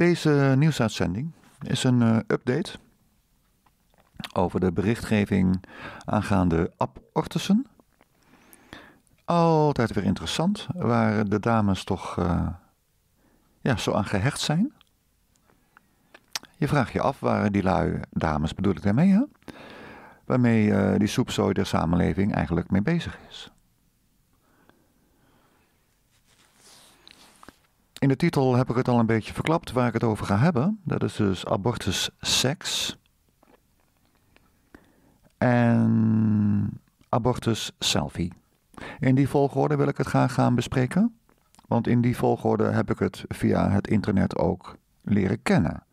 Deze nieuwsuitzending is een uh, update over de berichtgeving aangaande abortussen. Altijd weer interessant, waar de dames toch uh, ja, zo aan gehecht zijn. Je vraagt je af waar die lui dames bedoel ik daarmee, hè? Waarmee uh, die soepzooi der samenleving eigenlijk mee bezig is. In de titel heb ik het al een beetje verklapt waar ik het over ga hebben. Dat is dus abortus seks. En abortus selfie. In die volgorde wil ik het graag gaan bespreken. Want in die volgorde heb ik het via het internet ook leren kennen.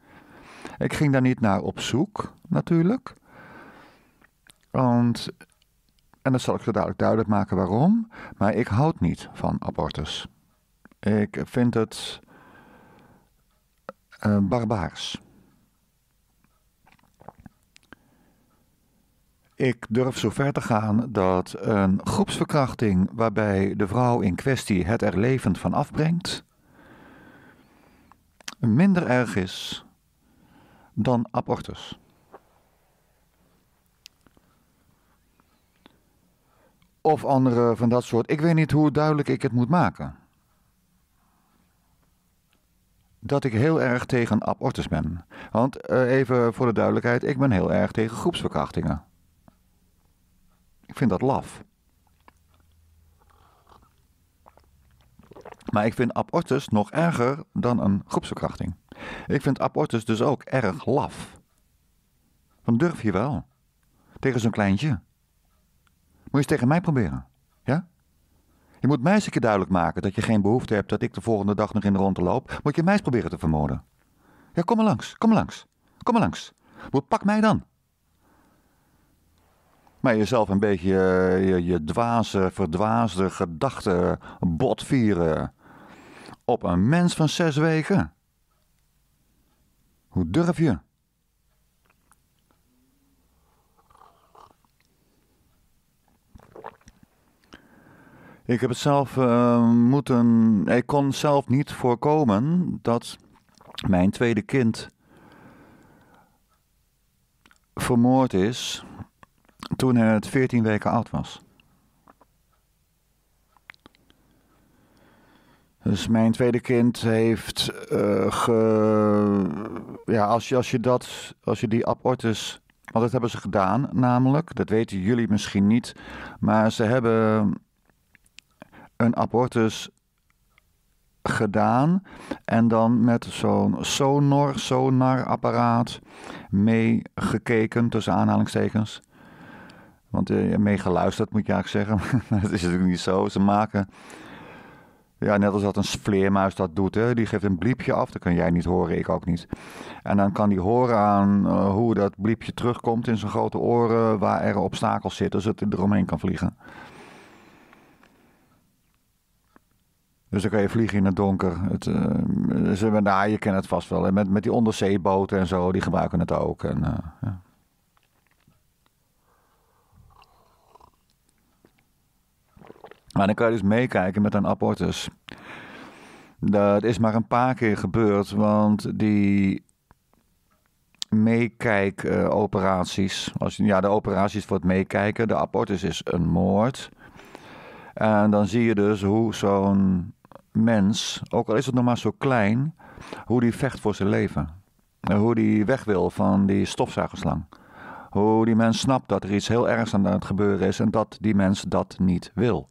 Ik ging daar niet naar op zoek, natuurlijk. Want, en dat zal ik zo dadelijk duidelijk maken waarom. Maar ik houd niet van abortus. Ik vind het uh, barbaars. Ik durf zo ver te gaan dat een groepsverkrachting waarbij de vrouw in kwestie het er levend van afbrengt, minder erg is dan abortus. Of andere van dat soort. Ik weet niet hoe duidelijk ik het moet maken dat ik heel erg tegen abortus ben. Want uh, even voor de duidelijkheid, ik ben heel erg tegen groepsverkrachtingen. Ik vind dat laf. Maar ik vind abortus nog erger dan een groepsverkrachting. Ik vind abortus dus ook erg laf. Dan durf je wel. Tegen zo'n kleintje. Moet je eens tegen mij proberen. Je moet mij duidelijk maken dat je geen behoefte hebt dat ik de volgende dag nog in de ronde loop. Moet je mij proberen te vermoorden. Ja, kom maar langs, kom maar langs, kom maar langs. Wat pak mij dan? Maar jezelf een beetje uh, je, je dwaze, verdwaasde gedachten botvieren op een mens van zes weken. Hoe durf je? Ik heb het zelf uh, moeten. Ik kon zelf niet voorkomen dat mijn tweede kind vermoord is toen het 14 weken oud was. Dus mijn tweede kind heeft uh, ge, ja, als je, als je dat, als je die abortus, want dat hebben ze gedaan namelijk, dat weten jullie misschien niet, maar ze hebben een abortus gedaan en dan met zo'n sonor, sonarapparaat meegekeken, tussen aanhalingstekens. Want uh, meegeluisterd moet je eigenlijk zeggen, dat is natuurlijk niet zo. Ze maken, ja, net als dat een vleermuis dat doet, hè, die geeft een bliepje af, dat kan jij niet horen, ik ook niet. En dan kan die horen aan uh, hoe dat bliepje terugkomt in zijn grote oren, waar er obstakels zitten, zodat hij eromheen kan vliegen. Dus dan kan je vliegen in het donker. Het, uh, ze, nou, je kent het vast wel. Met, met die onderzeeboten en zo, die gebruiken het ook. En, uh, ja. Maar dan kan je dus meekijken met een abortus. Dat is maar een paar keer gebeurd, want die meekijkoperaties, uh, ja, de operaties voor het meekijken, de abortus is een moord. En dan zie je dus hoe zo'n mens, ook al is het nog maar zo klein, hoe die vecht voor zijn leven. Hoe die weg wil van die stofzuigerslang. Hoe die mens snapt dat er iets heel ergs aan het gebeuren is en dat die mens dat niet wil.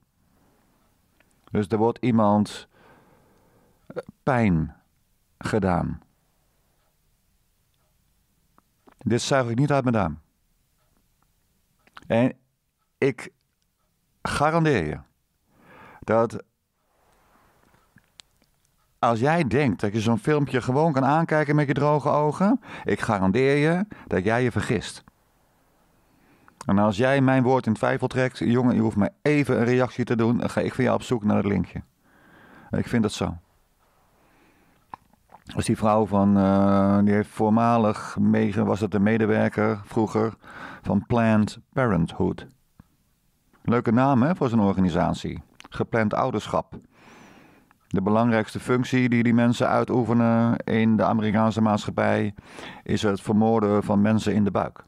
Dus er wordt iemand eh, pijn gedaan. Dit zuig ik niet uit mijn duim. En ik garandeer je dat als jij denkt dat je zo'n filmpje gewoon kan aankijken met je droge ogen, ik garandeer je dat jij je vergist. En als jij mijn woord in twijfel trekt, jongen, je hoeft maar even een reactie te doen, dan ga ik voor jou op zoek naar het linkje. Ik vind dat zo. Als die vrouw van, uh, die heeft voormalig, was het een medewerker vroeger van Planned Parenthood. Leuke naam hè, voor zo'n organisatie. Gepland ouderschap. De belangrijkste functie die die mensen uitoefenen in de Amerikaanse maatschappij is het vermoorden van mensen in de buik.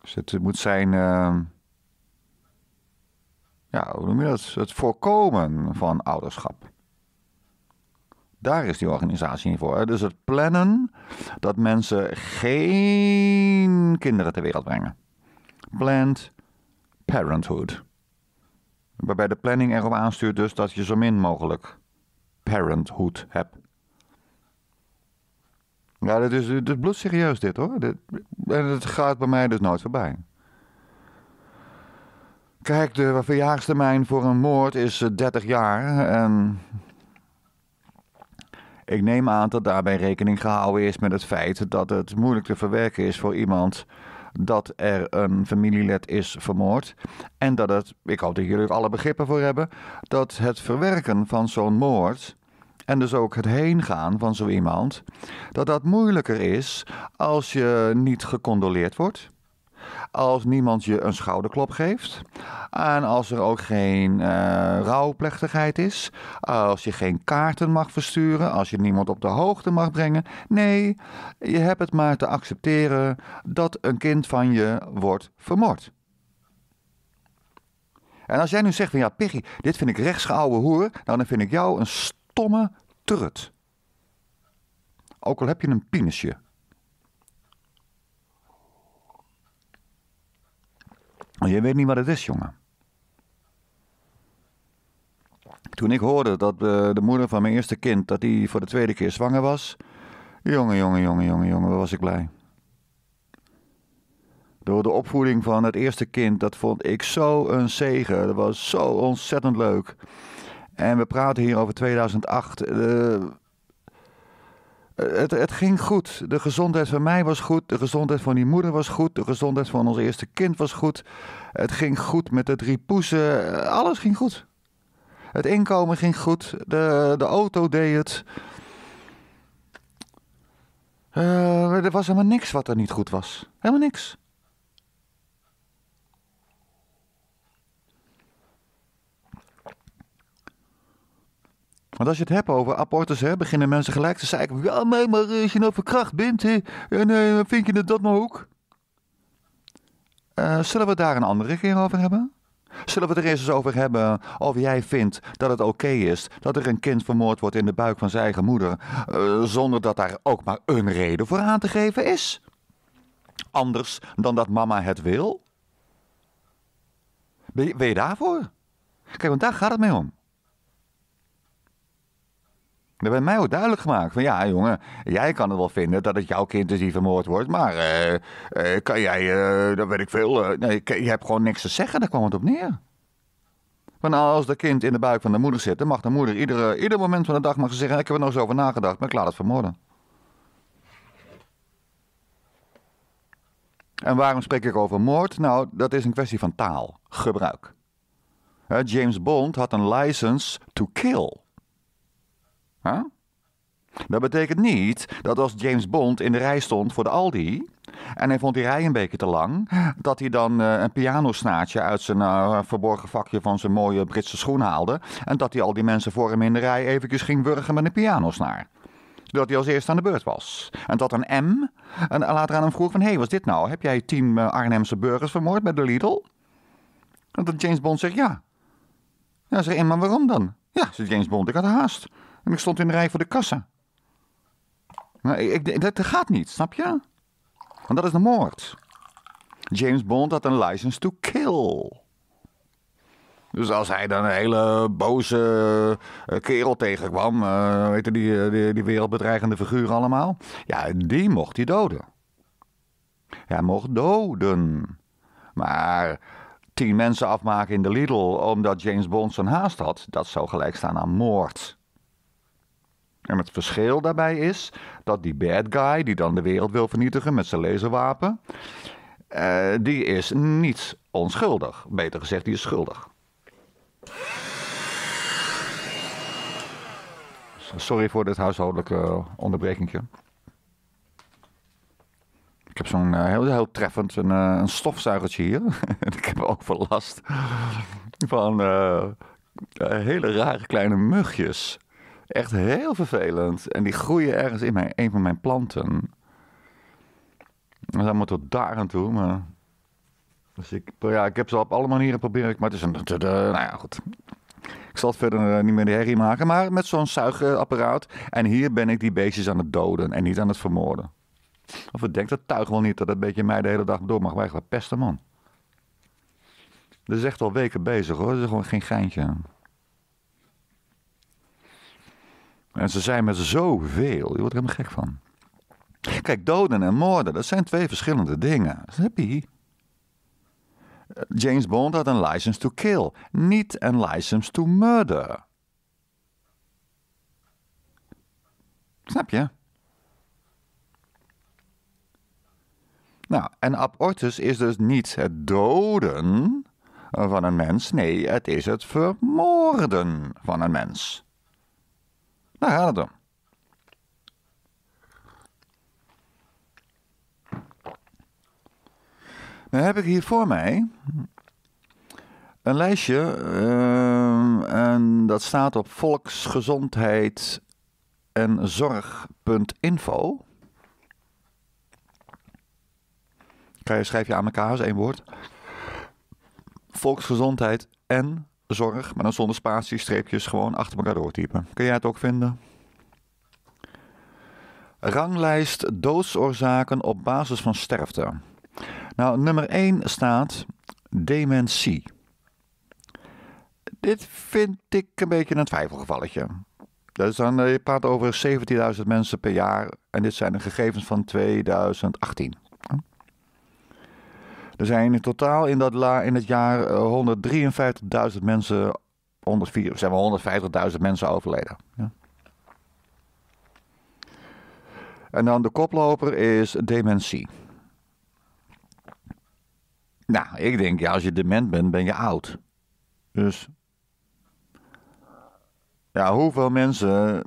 Dus het moet zijn, uh, ja, hoe noem je dat? Het voorkomen van ouderschap. Daar is die organisatie voor. Dus het plannen dat mensen geen kinderen ter wereld brengen. Planned Parenthood. Waarbij de planning erop aanstuurt dus dat je zo min mogelijk parenthood hebt. Ja, dit is, dit bloedserieus dit hoor. En het gaat bij mij dus nooit voorbij. Kijk, de verjaarstermijn voor een moord is 30 jaar. En ik neem aan dat daarbij rekening gehouden is met het feit dat het moeilijk te verwerken is voor iemand dat er een familielid is vermoord. En dat het, ik hoop dat jullie er alle begrippen voor hebben, dat het verwerken van zo'n moord. En dus ook het heengaan van zo iemand, dat dat moeilijker is als je niet gecondoleerd wordt als niemand je een schouderklop geeft. En als er ook geen uh, rouwplechtigheid is. Als je geen kaarten mag versturen. Als je niemand op de hoogte mag brengen. Nee, je hebt het maar te accepteren dat een kind van je wordt vermoord. En als jij nu zegt van ja, Piggy, dit vind ik rechtsgeouwe hoer, nou, dan vind ik jou een stomme trut. Ook al heb je een Je weet niet wat het is, jongen. Toen ik hoorde dat de, de moeder van mijn eerste kind, dat die voor de tweede keer zwanger was. Jongen, jongen, jongen, jongen, jongen, was ik blij. Door de opvoeding van het eerste kind, dat vond ik zo een zegen. Dat was zo ontzettend leuk. En we praten hier over 2008. Het, het, ging goed. De gezondheid van mij was goed. De gezondheid van die moeder was goed. De gezondheid van ons eerste kind was goed. Het ging goed met de drie poezen. Alles ging goed. Het inkomen ging goed. De, de auto deed het. Uh, er was helemaal niks wat er niet goed was. Helemaal niks. Want als je het hebt over abortus, hè, beginnen mensen gelijk te zeggen: Ja, maar, maar als je nou verkracht bent, hè, en vind je dat maar ook? Uh, zullen we daar een andere keer over hebben? Zullen we er eens eens over hebben of jij vindt dat het oké is dat er een kind vermoord wordt in de buik van zijn eigen moeder, uh, zonder dat daar ook maar een reden voor aan te geven is? Anders dan dat mama het wil? Ben je, ben je daarvoor? Kijk, want daar gaat het mee om. Dat werd mij ook duidelijk gemaakt. Van ja, jongen, jij kan het wel vinden dat het jouw kind is die vermoord wordt. Maar uh, uh, kan jij, uh, dat weet ik veel. nee, je hebt gewoon niks te zeggen. Daar kwam het op neer. Want als dat kind in de buik van de moeder zit, dan mag de moeder iedere, ieder moment van de dag mag zeggen: Ik heb er nog eens over nagedacht, maar ik laat het vermoorden. En waarom spreek ik over moord? Nou, dat is een kwestie van taalgebruik. James Bond had een license to kill. Dat betekent niet dat als James Bond in de rij stond voor de Aldi. en hij vond die rij een beetje te lang. dat hij dan uh, een pianosnaartje uit zijn uh, verborgen vakje van zijn mooie Britse schoen haalde. en dat hij al die mensen voor hem in de rij eventjes ging wurgen met een pianosnaar. Dat hij als eerste aan de beurt was. En dat een M en later aan hem vroeg: van, hé, hey, wat is dit nou? Heb jij tien Arnhemse burgers vermoord bij de Lidl? En dat James Bond zegt: ja. Ja, zeg, maar waarom dan? Ja, zegt James Bond, ik had haast. Ik stond in de rij voor de kassa. Maar ik, dat gaat niet, snap je? Want dat is een moord. James Bond had een license to kill. Dus als hij dan een hele boze eh, kerel tegenkwam, uh, weet je, die, eh, die, die wereldbedreigende figuur allemaal, ja, die mocht hij doden. Hij mocht doden. Maar tien mensen afmaken in de Lidl omdat James Bond zijn haast had, dat zou gelijk staan aan moord. En het verschil daarbij is dat die bad guy, die dan de wereld wil vernietigen met zijn laserwapen, uh, die is niet onschuldig. Beter gezegd, die is schuldig. Sorry voor dit huishoudelijke onderbrekingje. Ik heb zo'n uh, heel, heel treffend een, uh, een stofzuigertje hier. ik heb overlast van eh, hele rare kleine mugjes. Echt heel vervelend. En die groeien ergens in mijn, een van mijn planten. Dat is allemaal tot daar aan toe, maar... Dus ik, ja, ik heb ze op alle manieren proberen, maar het is een... Nou ja, goed. Ik zal het verder eh, niet meer de herrie maken, maar met zo'n zuigapparaat. En hier ben ik die beestjes aan het doden en niet aan het vermoorden. Of ik denk dat tuig wel niet dat een beetje mij de hele dag door mag weigeren. Pesten man. Dat is echt al weken bezig hoor. Dat is gewoon geen geintje. En ze zijn met zoveel. Je wordt er helemaal gek van. Kijk, doden en moorden, dat zijn twee verschillende dingen. Snap je? James Bond had een license to kill, niet een license to murder. Snap je? Nou, en abortus is dus niet het doden van een mens, nee, het is het vermoorden van een mens. Daar gaat het om. Dan heb ik hier voor mij een lijstje uh, en dat staat op volksgezondheid en zorg.info. schrijf je aan elkaar als één woord. Volksgezondheid en zorg, maar dan zonder spaties, streepjes, gewoon achter elkaar doortypen. Kun jij het ook vinden? Ranglijst doodsoorzaken op basis van sterfte. Nou, nummer 1 staat dementie. Dit vind ik een beetje een twijfelgevalletje. Is dan, eh, je praat over 17.000 mensen per jaar en dit zijn de gegevens van 2018. Er zijn in totaal in, dat la, in het jaar 153.000 eh, mensen, 104, zijn 150.000 mensen overleden. Ja. En dan de koploper is dementie. Nou, ik denk, ja, als je dement bent, ben je oud. Dus. Ja, hoeveel mensen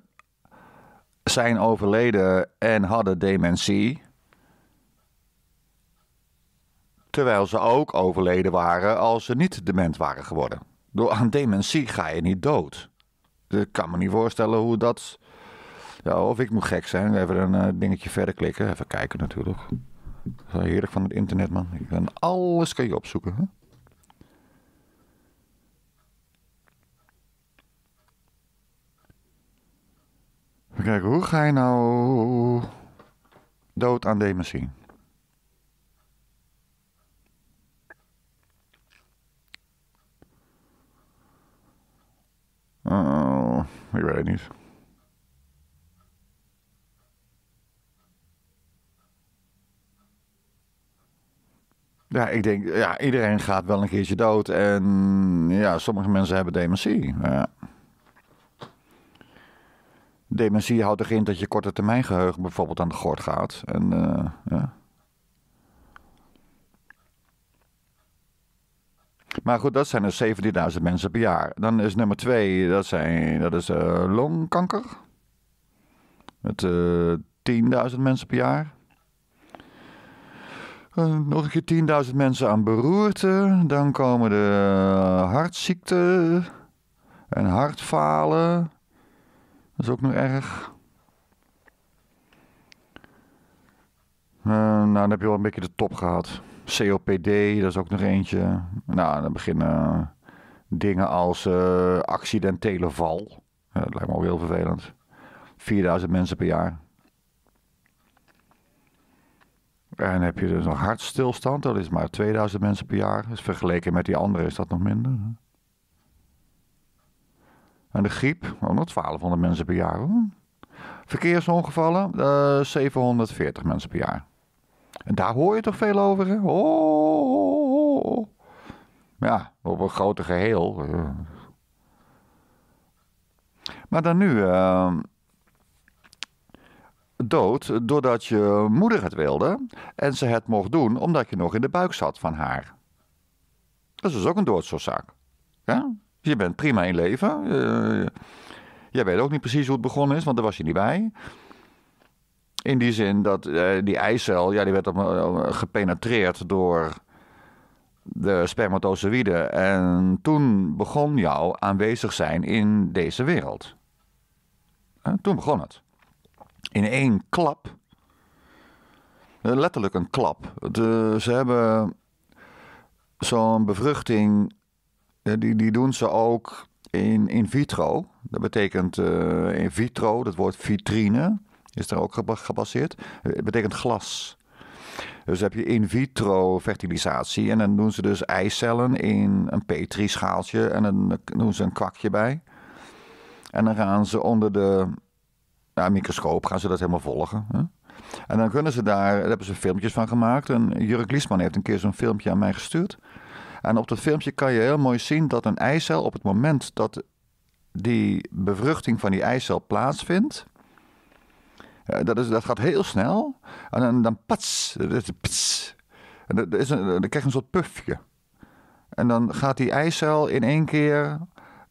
zijn overleden en hadden dementie. Terwijl ze ook overleden waren als ze niet dement waren geworden. Door aan dementie ga je niet dood. Dus ik kan me niet voorstellen hoe dat. Ja, of ik moet gek zijn. Even een uh, dingetje verder klikken. Even kijken natuurlijk. Dat is heerlijk van het internet, man. Je kan alles kan je opzoeken. Hè? Even kijken, hoe ga je nou dood aan dementie? Uh, ik weet het niet. Ja, ik denk, ja, iedereen gaat wel een keertje dood. En ja, sommige mensen hebben dementie. Ja. Dementie houdt erin dat je korte termijn geheugen bijvoorbeeld aan de gort gaat. En uh, ja. Maar goed, dat zijn er 17.000 mensen per jaar. Dan is nummer twee, dat, zijn, dat is uh, longkanker. Met uh, eh, 10.000 mensen per jaar. Uh, nog een keer 10.000 mensen aan beroerte. Dan komen de hartziekten en hartfalen. Dat is ook nog erg. nou, dan heb je wel een beetje de top gehad. COPD, dat is ook nog eentje. Nou, dan beginnen dingen als uh, accidentele val. dat lijkt me ook heel vervelend. 4000 mensen per jaar. En heb je dus nog hartstilstand, dat is maar 2000 mensen per jaar. Dus vergeleken met die andere is dat nog minder. En de griep, ook nog 1200 mensen per jaar. Verkeersongevallen, uh, eh, 740 mensen per jaar. En daar hoor je toch veel over, hè? Oh, ja, op een grote geheel. Maar dan nu, uh, dood doordat je moeder het wilde en ze het mocht doen omdat je nog in de buik zat van haar. Dat is dus ook een doodsoorzaak. Ja? Je bent prima in leven. Uh, jij weet ook niet precies hoe het begonnen is, want daar was je niet bij. In die zin dat uh, die eicel, ja, die werd op, uh, gepenetreerd door de spermatozoïde. En toen begon jouw aanwezig zijn in deze wereld. En toen begon het. In één klap. eh, Letterlijk een klap. Ze hebben zo'n bevruchting. eh, Die, die doen ze ook in, in vitro. Dat betekent eh, in vitro, dat woord vitrine is daar ook geba- gebaseerd. Eh, Het betekent glas. Dus heb je in vitro fertilisatie en dan doen ze dus eicellen in een petrischaaltje en dan doen ze een kwakje bij. En dan gaan ze onder de ja, microscoop gaan ze dat helemaal volgen. Hè? En dan kunnen ze daar, daar hebben ze filmpjes van gemaakt. En Jurk Liesman heeft een keer zo'n filmpje aan mij gestuurd. En op dat filmpje kan je heel mooi zien dat een eicel op het moment dat die bevruchting van die eicel plaatsvindt. Eh, Dat, is, dat gaat heel snel. En dan, dan pats. En dan krijg je een soort pufje. En dan gaat die eicel in één keer.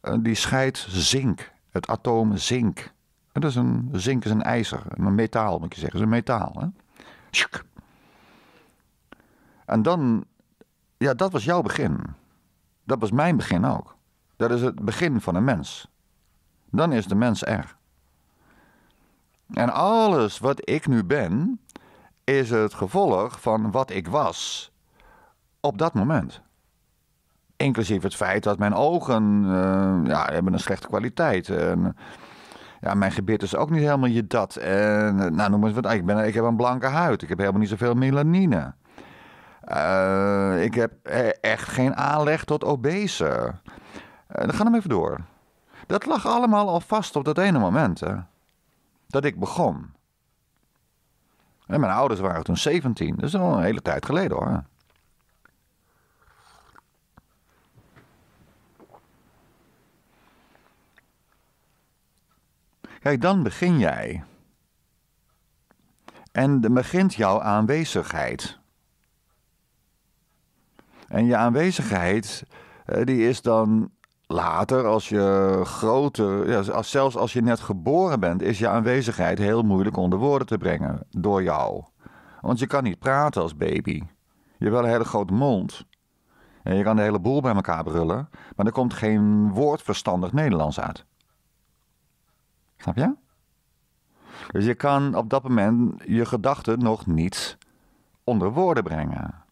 eh, Die scheidt zink. Het atoom zink. Dat is een, zink is een ijzer. Een metaal moet je zeggen. is een metaal. Hè? En dan. Ja, dat was jouw begin. Dat was mijn begin ook. Dat is het begin van een mens. Dan is de mens er. En alles wat ik nu ben, is het gevolg van wat ik was op dat moment. Inclusief het feit dat mijn ogen eh, ja, hebben een slechte kwaliteit. En, ja, mijn gebit is ook niet helemaal je dat. En, eh, nou, noem eens wat. Ik, ben, ik heb een blanke huid. Ik heb helemaal niet zoveel melanine. Eh, ik heb eh, echt geen aanleg tot obese. Dan gaan we even door. Dat lag allemaal al vast op dat ene moment. Hè? Dat ik begon. En mijn ouders waren toen 17. Dat is al een hele tijd geleden hoor. Kijk, dan begin jij. En begint jouw aanwezigheid. En je aanwezigheid, eh, die is dan later, als je groter, ja, als, zelfs als je net geboren bent, is je aanwezigheid heel moeilijk onder woorden te brengen door jou. Want je kan niet praten als baby. Je hebt wel een hele grote mond. En je kan de hele boel bij elkaar brullen, maar er komt geen woord verstandig Nederlands uit. Snap je? Dus je kan op dat moment je gedachten nog niet onder woorden brengen.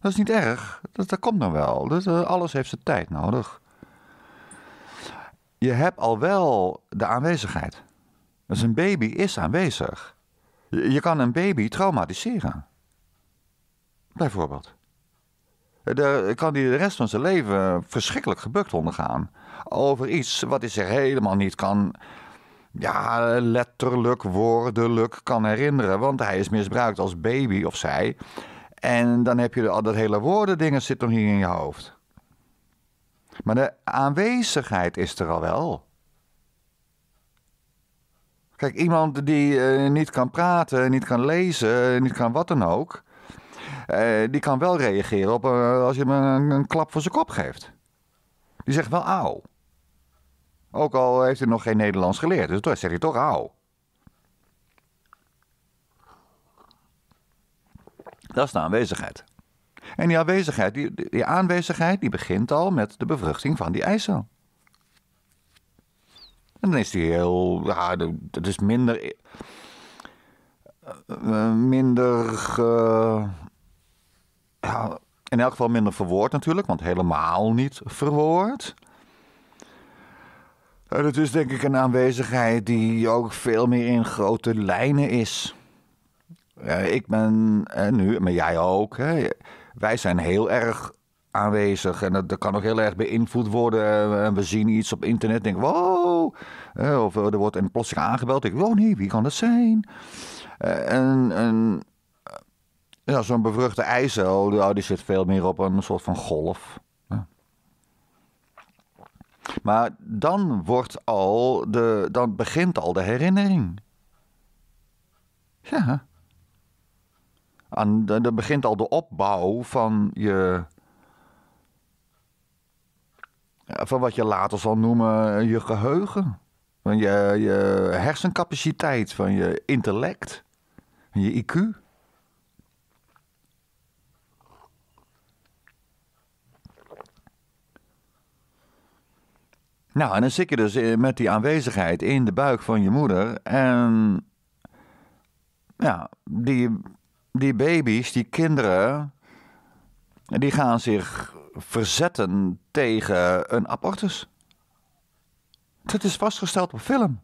Dat is niet erg. Dat, komt dan wel. Eh, alles heeft zijn tijd nodig. Je hebt al wel de aanwezigheid. Dus een baby is aanwezig. Je, kan een baby traumatiseren. Bijvoorbeeld. Daar kan die de rest van zijn leven verschrikkelijk gebukt ondergaan. Over iets wat hij zich helemaal niet kan. Ja, letterlijk, woordelijk kan herinneren. Want hij is misbruikt als baby of zij. En dan heb je al dat hele woordendingen zit nog hier in je hoofd. Maar de aanwezigheid is er al wel. Kijk, iemand die eh, niet kan praten, niet kan lezen, niet kan wat dan ook. eh, die kan wel reageren op eh, als je hem een, klap voor zijn kop geeft. Die zegt wel auw. Ook al heeft hij nog geen Nederlands geleerd. Dus dan zegt hij toch auw. Dat is de aanwezigheid. En die aanwezigheid, die, die aanwezigheid, die begint al met de bevruchting van die eicel. En dan is die heel, ja, dat is minder, uh, minder, uh, ja, in elk geval minder verwoord natuurlijk, want helemaal niet verwoord. Het is denk ik een aanwezigheid die ook veel meer in grote lijnen is. Ik ben uh, nu, maar jij ook. Hè? Wij zijn heel erg aanwezig en dat, kan ook heel erg beïnvloed worden. En we zien iets op internet, denken wow. Uh, of er wordt een plotseling aangebeld. Ik wow, nee, wie kan dat zijn? en en ja, zo'n bevruchte eicel, die, die zit veel meer op een soort van golf. Maar dan wordt al de, dan begint al de herinnering. Ja. Aan, dan begint al de opbouw van je. van wat je later zal noemen eh, je geheugen. Van je, je hersencapaciteit, van je intellect, van je IQ. Nou, en dan zit je dus eh, met die aanwezigheid in de buik van je moeder. En ja, die die baby's, die kinderen, die gaan zich verzetten tegen een abortus. Dat is vastgesteld op film.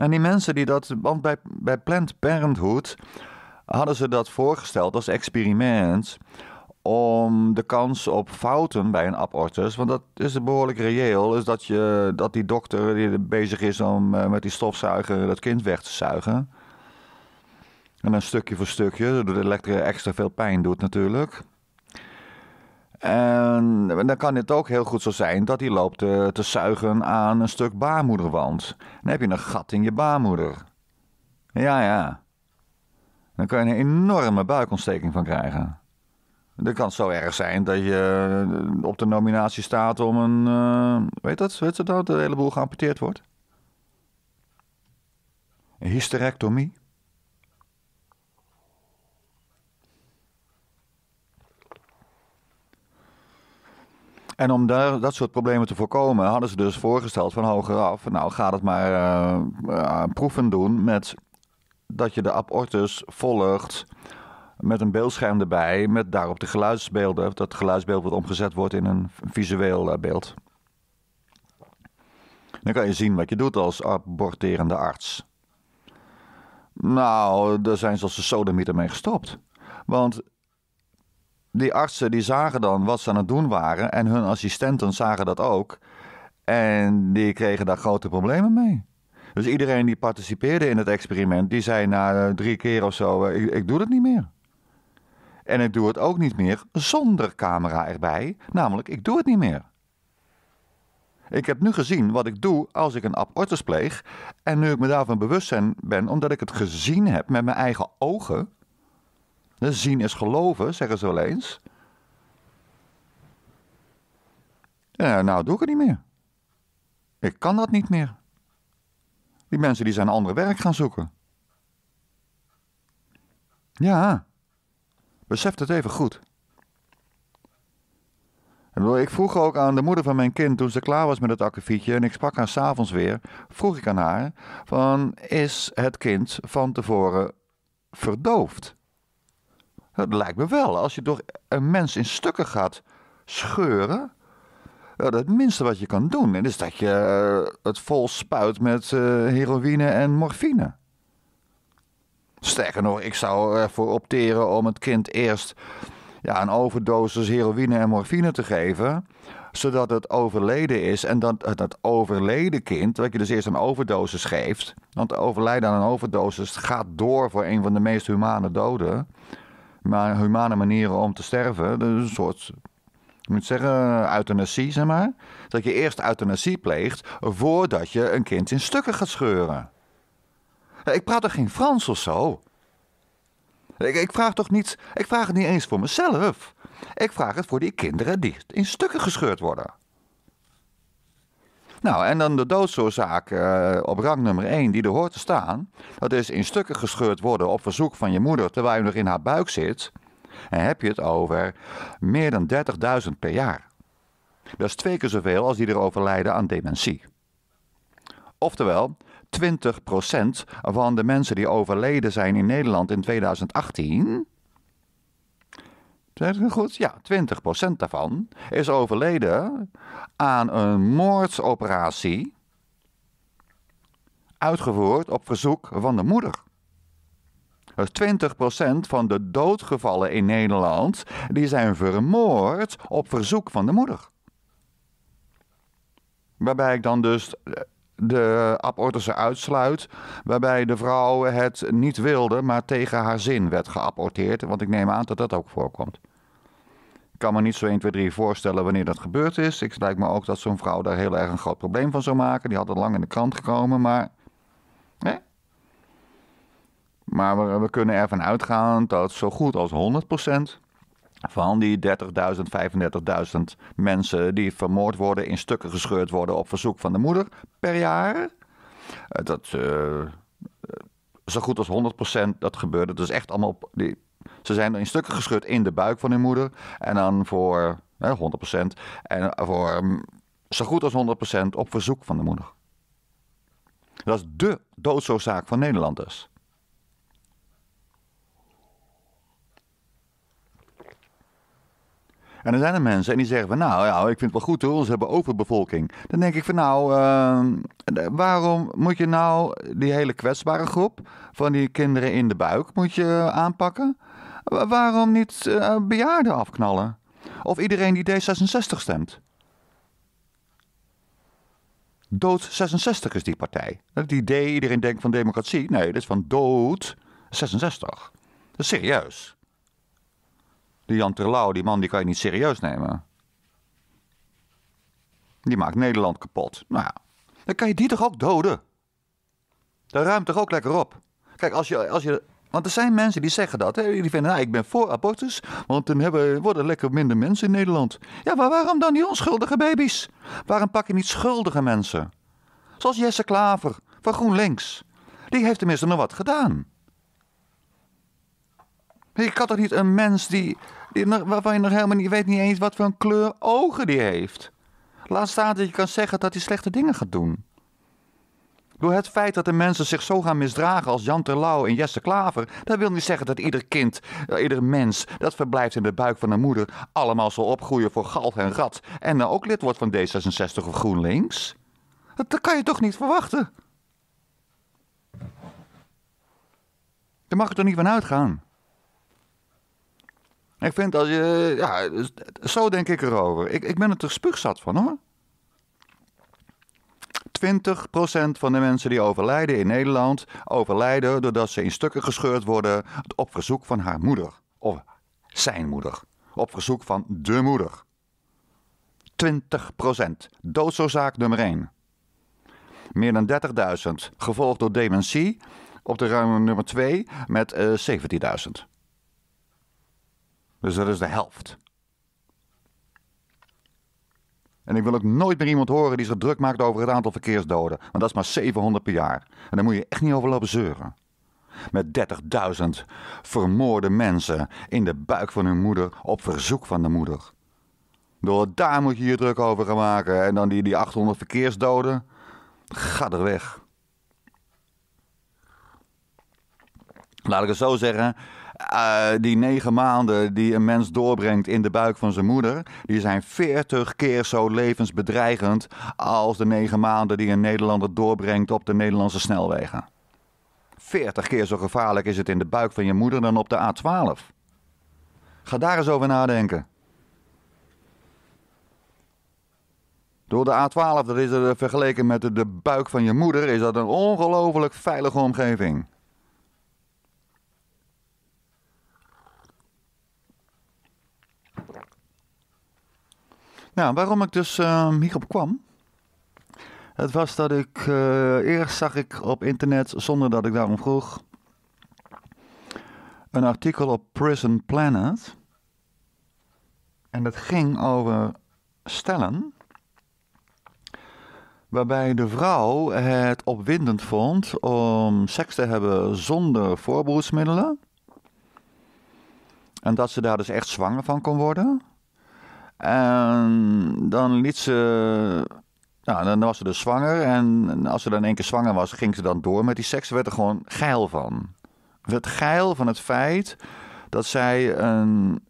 En die mensen die dat, want bij, bij Planned Parenthood hadden ze dat voorgesteld als experiment om de kans op fouten bij een abortus, want dat is behoorlijk reëel, is dat, je, dat die dokter die bezig is om eh, met die stofzuiger dat kind weg te zuigen. En dan stukje voor stukje, doordat de extra veel pijn doet natuurlijk. En dan kan het ook heel goed zo zijn dat hij loopt te, te zuigen aan een stuk baarmoederwand. Dan heb je een gat in je baarmoeder. Ja, ja. Dan kan je een enorme buikontsteking van krijgen. Dan kan zo erg zijn dat je op de nominatie staat om een. Uh, weet dat? Weet dat? De hele boel geamputeerd wordt. Een hysterectomie. En om daar, dat soort problemen te voorkomen, hadden ze dus voorgesteld van hogeraf. Nou, ga het maar uh, proeven doen met dat je de abortus volgt met een beeldscherm erbij, met daarop de geluidsbeelden. Dat geluidsbeeld wat omgezet wordt in een visueel uh, beeld. Dan kan je zien wat je doet als aborterende arts. Nou, daar zijn ze als de sodemieter mee gestopt. Want die artsen die zagen dan wat ze aan het doen waren en hun assistenten zagen dat ook. En die kregen daar grote problemen mee. Dus iedereen die participeerde in het experiment, die zei na eh, drie keer of zo, eh, ik, ik doe het niet meer. En ik doe het ook niet meer zonder camera erbij, namelijk ik doe het niet meer. Ik heb nu gezien wat ik doe als ik een abortus pleeg. En nu ik me daarvan bewust ben, omdat ik het gezien heb met mijn eigen ogen, Zien is geloven, zeggen ze wel eens. Ja, nou doe ik het niet meer. Ik kan dat niet meer. Die mensen die zijn andere werk gaan zoeken. Ja, besef het even goed. Ik vroeg ook aan de moeder van mijn kind toen ze klaar was met het akkefietje en ik sprak haar s'avonds weer, vroeg ik aan haar van is het kind van tevoren verdoofd? Dat lijkt me wel. Als je door een mens in stukken gaat scheuren. het minste wat je kan doen is dat je eh, het vol spuit met uh, heroïne en morfine. Sterker nog, ik zou ervoor opteren om het kind eerst ja, een overdosis heroïne en morfine te geven. Zodat het overleden is. En dat het overleden kind, dat je dus eerst een overdosis geeft. Want overlijden aan een overdosis gaat door voor een van de meest humane doden maar humane manieren om te sterven. Een soort, ik moet zeggen, euthanasie, zeg maar. Dat je eerst euthanasie pleegt voordat je een kind in stukken gaat scheuren. Ik praat toch geen Frans of zo? Ik, ik, vraag toch niet, ik vraag het niet eens voor mezelf. Ik vraag het voor die kinderen die in stukken gescheurd worden. Nou, en dan de doodsoorzaak uh, op rang nummer 1 die er hoort te staan. Dat is in stukken gescheurd worden op verzoek van je moeder terwijl je nog in haar buik zit. En heb je het over meer dan 30.000 per jaar. Dat is twee keer zoveel als die er overlijden aan dementie. Oftewel, 20% van de mensen die overleden zijn in Nederland in 2018 Zeg ik goed? Ja, 20% daarvan is overleden aan een moordoperatie uitgevoerd op verzoek van de moeder. Dus 20% van de doodgevallen in Nederland die zijn vermoord op verzoek van de moeder. Waarbij ik dan dus de abortussen uitsluit, waarbij de vrouw het niet wilde, maar tegen haar zin werd geaborteerd. Want ik neem aan dat dat ook voorkomt. Ik kan me niet zo 1, 2, 3 voorstellen wanneer dat gebeurd is. Ik lijkt me ook dat zo'n vrouw daar heel erg een groot probleem van zou maken. Die had het lang in de krant gekomen, maar. Hè? Maar we, we kunnen ervan uitgaan dat zo goed als 100% van die 30.000, 35.000 mensen die vermoord worden, in stukken gescheurd worden op verzoek van de moeder per jaar. Eh, dat uh, zo goed als 100% dat gebeurde. Dus echt allemaal op die, ze zijn in stukken gescheurd in de buik van hun moeder. En dan voor hè, 100%. En voor mm, zo goed als 100% op verzoek van de moeder. Dat is de doodsoorzaak van Nederlanders. En dan zijn er mensen en die zeggen van nou ja, ik vind het wel goed hoor, ze hebben overbevolking. Dan denk ik van nou, uh, waarom moet je nou die hele kwetsbare groep van die kinderen in de buik moet je aanpakken? Waarom niet uh, bejaarden afknallen? Of iedereen die D66 stemt? Dood 66 is die partij. Het idee, iedereen denkt van democratie. Nee, dat is van dood 66. Dat is serieus. Die Jan Terlouw, die man, die kan je niet serieus nemen. Die maakt Nederland kapot. Nou ja, dan kan je die toch ook doden? Daar ruimt toch ook lekker op? Kijk, als je, als je want er zijn mensen die zeggen dat. Hè? Die vinden, nou, ik ben voor abortus, want dan hebben, worden lekker minder mensen in Nederland. Ja, maar waarom dan die onschuldige baby's? Waarom pak je niet schuldige mensen? Zoals Jesse Klaver van GroenLinks. Die heeft tenminste nog wat gedaan. Je kan toch niet een mens die, waarvan je nog helemaal niet weet niet eens wat voor een kleur ogen die heeft. Laat staan dat je kan zeggen dat hij slechte dingen gaat doen. Door het feit dat de mensen zich zo gaan misdragen als Jan Terlouw en Jesse Klaver, dat wil niet zeggen dat ieder kind, eh, ieder mens dat verblijft in de buik van een moeder, allemaal zal opgroeien voor galg en rat en dan ook lid wordt van D66 of GroenLinks. Dat, dat kan je toch niet verwachten? Daar mag je toch niet van uitgaan? Ik vind als je. Ja, zo denk ik erover. Ik, ik ben er toch spuugzat van hoor. 20% van de mensen die overlijden in Nederland overlijden doordat ze in stukken gescheurd worden op verzoek van haar moeder. Of zijn moeder. Op verzoek van de moeder. 20%. Doodsoorzaak nummer 1. Meer dan 30.000. Gevolgd door dementie op de ruime nummer 2 met uh, 17.000. Dus dat is de helft. En ik wil ook nooit meer iemand horen die zich druk maakt over het aantal verkeersdoden. Want dat is maar 700 per jaar. En daar moet je echt niet over lopen zeuren. Met 30.000 vermoorde mensen in de buik van hun moeder op verzoek van de moeder. Door daar moet je je druk over gaan maken. En dan die, die 800 verkeersdoden. Ga er weg. Laat ik het zo zeggen. Uh, die negen maanden die een mens doorbrengt in de buik van zijn moeder, die zijn veertig keer zo levensbedreigend als de negen maanden die een Nederlander doorbrengt op de Nederlandse snelwegen. Veertig keer zo gevaarlijk is het in de buik van je moeder dan op de A12. Ga daar eens over nadenken. Door de A12, dat is er vergeleken met de buik van je moeder, is dat een ongelooflijk veilige omgeving. Nou, waarom ik dus uh, hierop kwam. Het was dat ik. Uh, eerst zag ik op internet, zonder dat ik daarom vroeg. een artikel op Prison Planet. En dat ging over stellen. Waarbij de vrouw het opwindend vond om seks te hebben zonder voorbehoedsmiddelen. En dat ze daar dus echt zwanger van kon worden. En dan liet ze. Nou, dan was ze dus zwanger. En als ze dan één keer zwanger was, ging ze dan door met die seks. Ze werd er gewoon geil van. Werd geil van het feit dat zij een.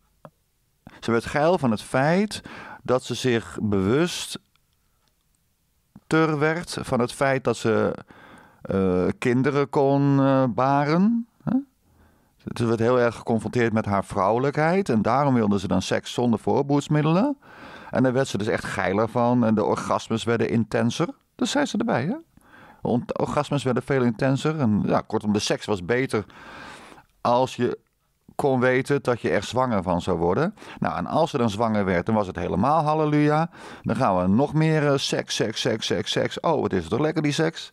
Ze werd geil van het feit dat ze zich bewust ter werd van het feit dat ze uh, kinderen kon uh, baren. Ze werd heel erg geconfronteerd met haar vrouwelijkheid. En daarom wilde ze dan seks zonder voorboedsmiddelen. En daar werd ze dus echt geiler van. En de orgasmes werden intenser. Dat zei ze erbij, hè? Orgasmes werden veel intenser. En ja, kortom, de seks was beter als je kon weten dat je er zwanger van zou worden. Nou, en als ze dan zwanger werd, dan was het helemaal halleluja. Dan gaan we nog meer uh, seks, seks, seks, seks, seks. Oh, wat is het toch lekker, die seks?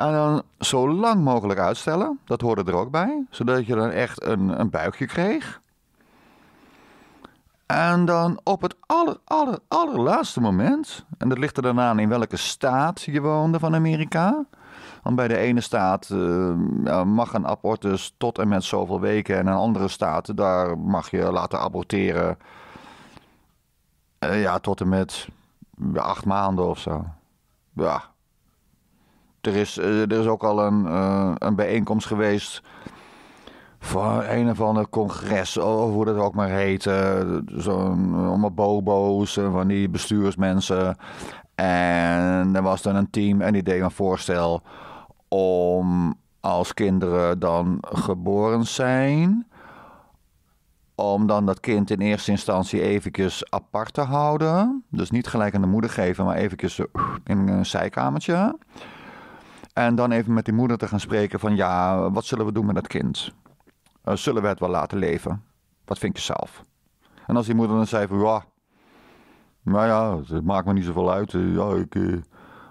En dan zo lang mogelijk uitstellen. Dat hoorde er ook bij. Zodat je dan echt een, een buikje kreeg. En dan op het aller, aller, allerlaatste moment. En dat ligt er dan aan in welke staat je woonde van Amerika. Want bij de ene staat uh, mag een abortus tot en met zoveel weken. En een andere staat, daar mag je laten aborteren Eh, ja, tot en met acht maanden of zo. Ja. Er is, eh, er is ook al een, eh, een bijeenkomst geweest van een of ander congres, of hoe dat ook maar heet. Zo'n allemaal bobo's, van die bestuursmensen. En er was dan een team en die deed een voorstel om als kinderen dan geboren zijn om dan dat kind in eerste instantie eventjes apart te houden. Dus niet gelijk aan de moeder geven, maar eventjes in een zijkamertje. En dan even met die moeder te gaan spreken van ja, wat zullen we doen met dat kind? Uh, zullen we het wel laten leven? Wat vind je zelf? En als die moeder dan zei van ja, nou ja, het maakt me niet zoveel uit. Uh, ja, ik, uh,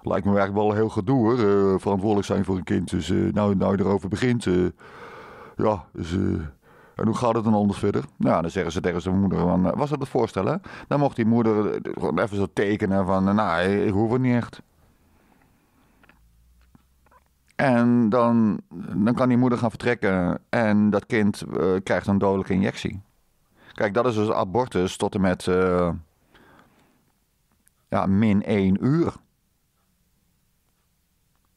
lijkt me eigenlijk wel heel gedoe hoor, verantwoordelijk zijn voor een kind. Dus nou, nou je erover begint, ja, dus en hoe gaat het dan anders verder? Nou, dan zeggen ze tegen zijn moeder, van, eh, was dat het voorstellen? Dan mocht die moeder eh, gewoon even zo tekenen van, eh, nou, ik hoef het niet echt. En dan, dan kan die moeder gaan vertrekken en dat kind krijgt een dodelijke injectie. Kijk, dat is dus abortus tot en met ja, min één uur.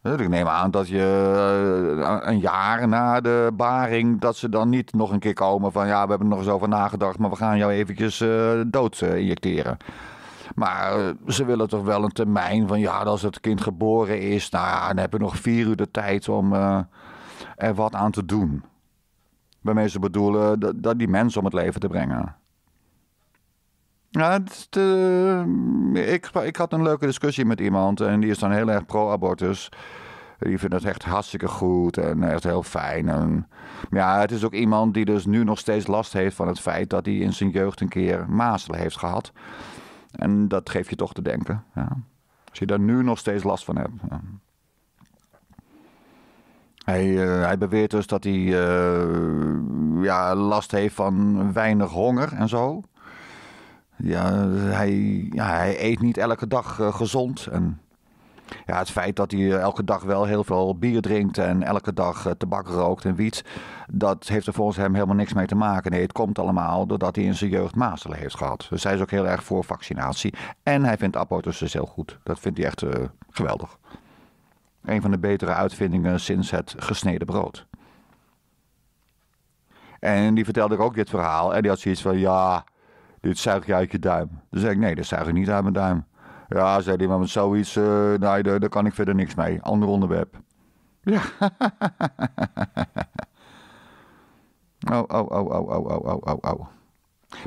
Ik neem aan dat je eh, een jaar na de baring, dat ze dan niet nog een keer komen van ja, we hebben er nog eens over nagedacht, maar we gaan jou eventjes dood injecteren. Maar ze willen toch wel een termijn van ja, als het kind geboren is, nou ja, dan heb je nog vier uur de tijd om er wat aan te doen. Waarmee ze bedoelen dat, die mens om het leven te brengen. Ja, ik, ik had een leuke discussie met iemand en die is dan heel erg pro-abortus. Die vindt het echt hartstikke goed en echt heel fijn. En, ja, het is ook iemand die dus nu nog steeds last heeft van het feit dat hij in zijn jeugd een keer mazelen heeft gehad. En dat geeft je toch te denken. Ja. Als je daar nu nog steeds last van hebt. Hij, uh, hij beweert dus dat hij uh, ja, last heeft van weinig honger en zo. Ja, hij, ja, hij eet niet elke dag uh, gezond. En ja, het feit dat hij elke dag wel heel veel bier drinkt en elke dag uh, tabak rookt en wiet, dat heeft er volgens hem helemaal niks mee te maken. Nee, het komt allemaal doordat hij in zijn jeugd mazelen heeft gehad. Dus hij is ook heel erg voor vaccinatie. En hij vindt abortus dus heel goed. Dat vindt hij echt uh, geweldig. Een van de betere uitvindingen sinds het gesneden brood. En die vertelde ik ook dit verhaal. En die had zoiets van: ja, dit zuig je uit je duim. Dan zeg ik, nee, dat zuig ik niet uit mijn duim. Ja, zei hij, maar met zoiets, eh, nee, daar, kan ik verder niks mee. Ander onderwerp. Ja. Oh, oh, oh, oh, oh, oh, oh, oh, oh.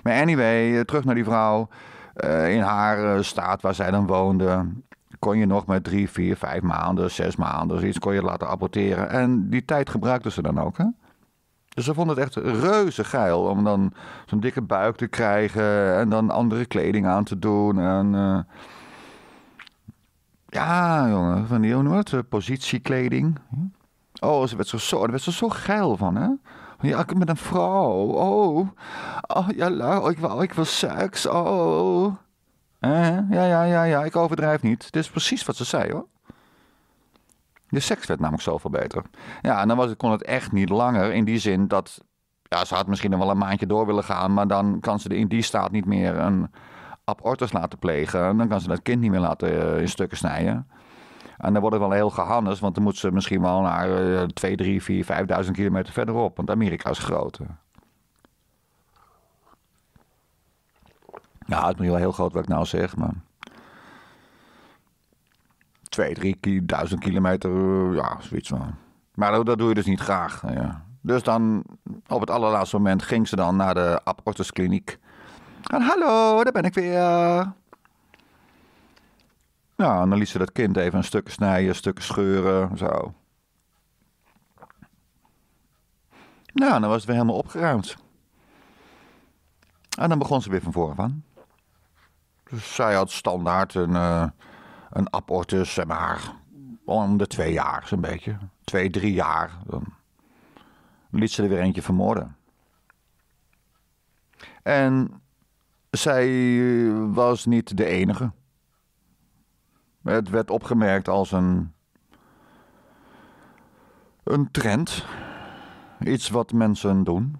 Maar anyway, eh, terug naar die vrouw. Eh, in haar staat waar zij dan woonde, kon je nog met drie, vier, vijf maanden, zes maanden, zoiets kon je laten aborteren. En die tijd gebruikte ze dan ook, hè? Dus ze vonden het echt reuze geil om dan zo'n dikke buik te krijgen en dan andere kleding aan te doen. En, ja, jongen, van die, noem het, positiekleding. Oh, ze werd zo, zo, werd zo geil van, hè? Ja, ik met een vrouw. Oh, oh ja, oh, ik, wil, ik wil seks. Oh. Eh, ja, ja, ja, ja, ik overdrijf niet. Dit is precies wat ze zei, hoor. De seks werd namelijk zoveel beter. Ja, en dan was, kon het echt niet langer in die zin dat... Ja, ze had misschien nog wel een maandje door willen gaan... maar dan kan ze in die staat niet meer een abortus laten plegen. En dan kan ze dat kind niet meer laten uh, in stukken snijden. En dan wordt het wel heel gehannes, want dan moet ze misschien wel naar uh, 2, 3, 4, 5000 kilometer verderop. Want Amerika is groot. Ja, het moet wel heel groot wat ik nou zeg, maar twee, drie, duizend kilometer, eh, ja, zoiets van. Maar dat, dat, doe je dus niet graag. Ja. Dus dan, op het allerlaatste moment, ging ze dan naar de abortuskliniek. En hallo, daar ben ik weer. Ja, en dan liet ze dat kind even een stuk snijden, stukken scheuren, zo. Nou, dan was het weer helemaal opgeruimd. En dan begon ze weer van voren van. Dus zij had standaard een, uh, een abortus, zeg maar, om de twee jaar zo'n beetje. Twee, drie jaar. Dan liet ze er weer eentje vermoorden. En zij was niet de enige. Het werd opgemerkt als een, een trend. Iets wat mensen doen.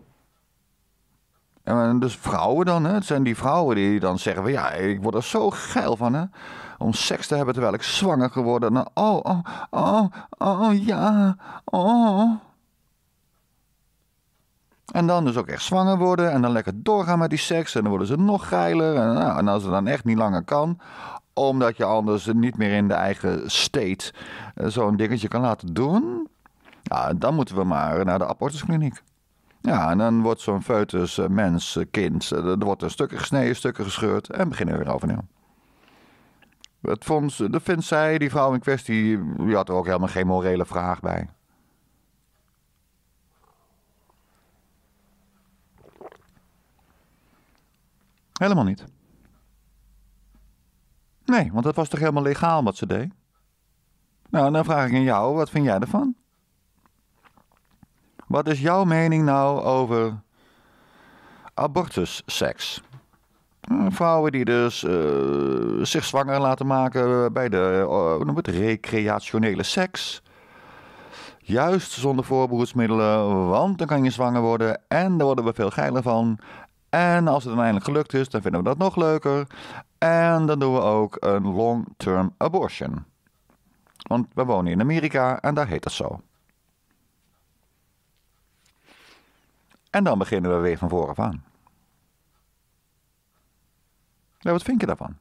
En dus vrouwen dan, hè? het zijn die vrouwen die dan zeggen van ja, ik word er zo geil van hè. Om seks te hebben terwijl ik zwanger geworden. Nou, oh, oh, oh, oh, ja, oh. En dan dus ook echt zwanger worden en dan lekker doorgaan met die seks. En dan worden ze nog geiler. En, nou, en als het dan echt niet langer kan, omdat je anders niet meer in de eigen state eh, zo'n dingetje kan laten doen. Ja, dan moeten we maar naar de abortuskliniek. Ja, en dan wordt zo'n foetus, uh, mens, uh, kind, er wordt een stukken gesneden, stukken gescheurd en beginnen we weer overnieuw. Dat, vond, dat vindt zij, die vrouw in kwestie, die had er ook helemaal geen morele vraag bij. Helemaal niet. Nee, want dat was toch helemaal legaal wat ze deed? Nou, dan vraag ik aan jou, wat vind jij ervan? Wat is jouw mening nou over abortusseks? Hm, vrouwen die dus uh, zich zwanger laten maken bij de uh, het, recreationele seks. Juist zonder voorbehoedsmiddelen, want dan kan je zwanger worden en daar worden we veel geiler van. En als het dan eindelijk gelukt is, dan vinden we dat nog leuker. En dan doen we ook een long-term abortion. Want we wonen in Amerika en daar heet dat zo. En dan beginnen we weer van vooraf aan. Ja, wat vind je daarvan?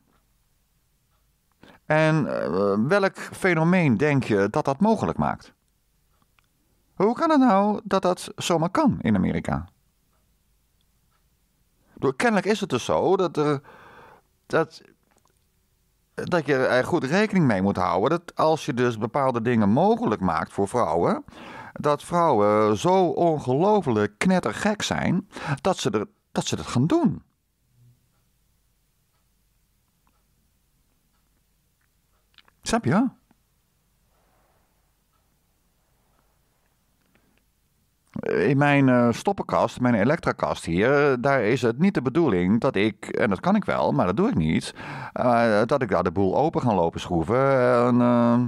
En uh, welk fenomeen denk je dat dat mogelijk maakt? Hoe kan het nou dat dat zomaar kan in Amerika? Kennelijk is het dus zo dat, er, dat, dat je er goed rekening mee moet houden. Dat als je dus bepaalde dingen mogelijk maakt voor vrouwen, dat vrouwen zo ongelooflijk knettergek zijn dat ze, er, dat ze dat gaan doen. Snap je? In mijn uh, stoppenkast, mijn elektrakast hier, daar is het niet de bedoeling dat ik, en dat kan ik wel, maar dat doe ik niet, dat ik daar de boel open ga lopen schroeven en uh,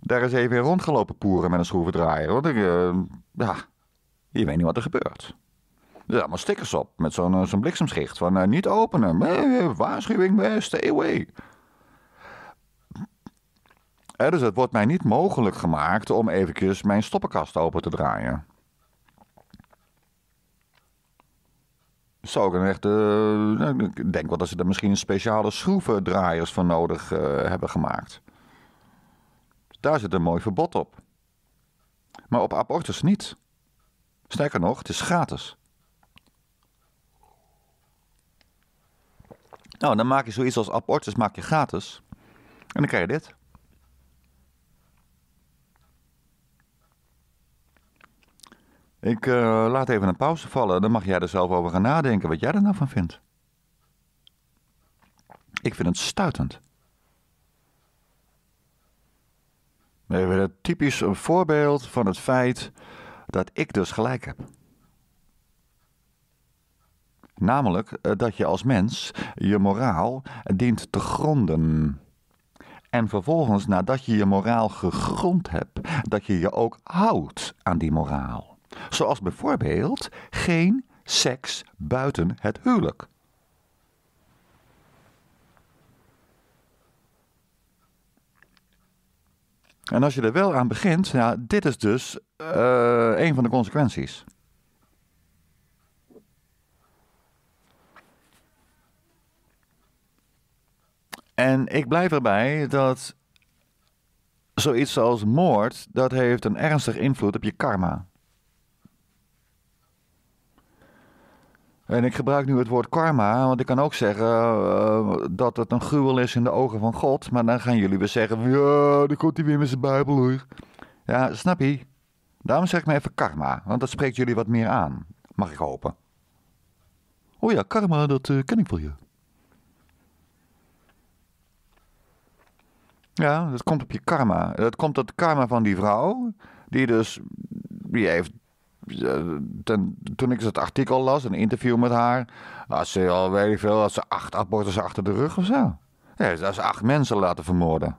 daar is even rondgelopen poeren met een schroevendraaier. Want ik, ja, je weet niet wat er gebeurt. Er allemaal stickers op met zo'n zo'n bliksemschicht van niet openen, waarschuwing, stay away. dus het wordt mij niet mogelijk gemaakt om eventjes mijn stoppenkast open te draaien. Zou ik een echte. Uh, ik denk wel dat ze er misschien speciale schroevendraaiers van nodig uh, hebben gemaakt. Daar zit een mooi verbod op. Maar op abortus niet. Sterker nog, het is gratis. Nou, dan maak je zoiets als abortus maak je gratis. En dan krijg je dit. Ik uh, laat even een pauze vallen. Dan mag jij er zelf over gaan nadenken wat jij er nou van vindt. Ik vind het stuitend. Even een typisch voorbeeld van het feit dat ik dus gelijk heb. Namelijk eh, dat je als mens je moraal dient te gronden. En vervolgens, nadat je je moraal gegrond hebt, dat je je ook houdt aan die moraal. Zoals bijvoorbeeld geen seks buiten het huwelijk. En als je er wel aan begint, ja, dit is dus uh, een van de consequenties. En ik blijf erbij dat zoiets als moord, dat heeft een ernstig invloed op je karma. En ik gebruik nu het woord karma, want ik kan ook zeggen uh, dat het een gruwel is in de ogen van God. Maar dan gaan jullie weer zeggen: ja, dan komt hij weer met zijn Bijbel hoor. Ja, snap je? Daarom zeg ik maar even karma, want dat spreekt jullie wat meer aan. Mag ik hopen. Oh ja, karma, dat uh, ken ik wel je. Ja, dat komt op je karma. Dat komt op het karma van die vrouw. Die dus, die heeft ten, toen ik het artikel las, een interview met haar, had ze al, weet ik veel, had ze acht abortus achter de rug of zo. Ja, dat is acht mensen laten vermoorden.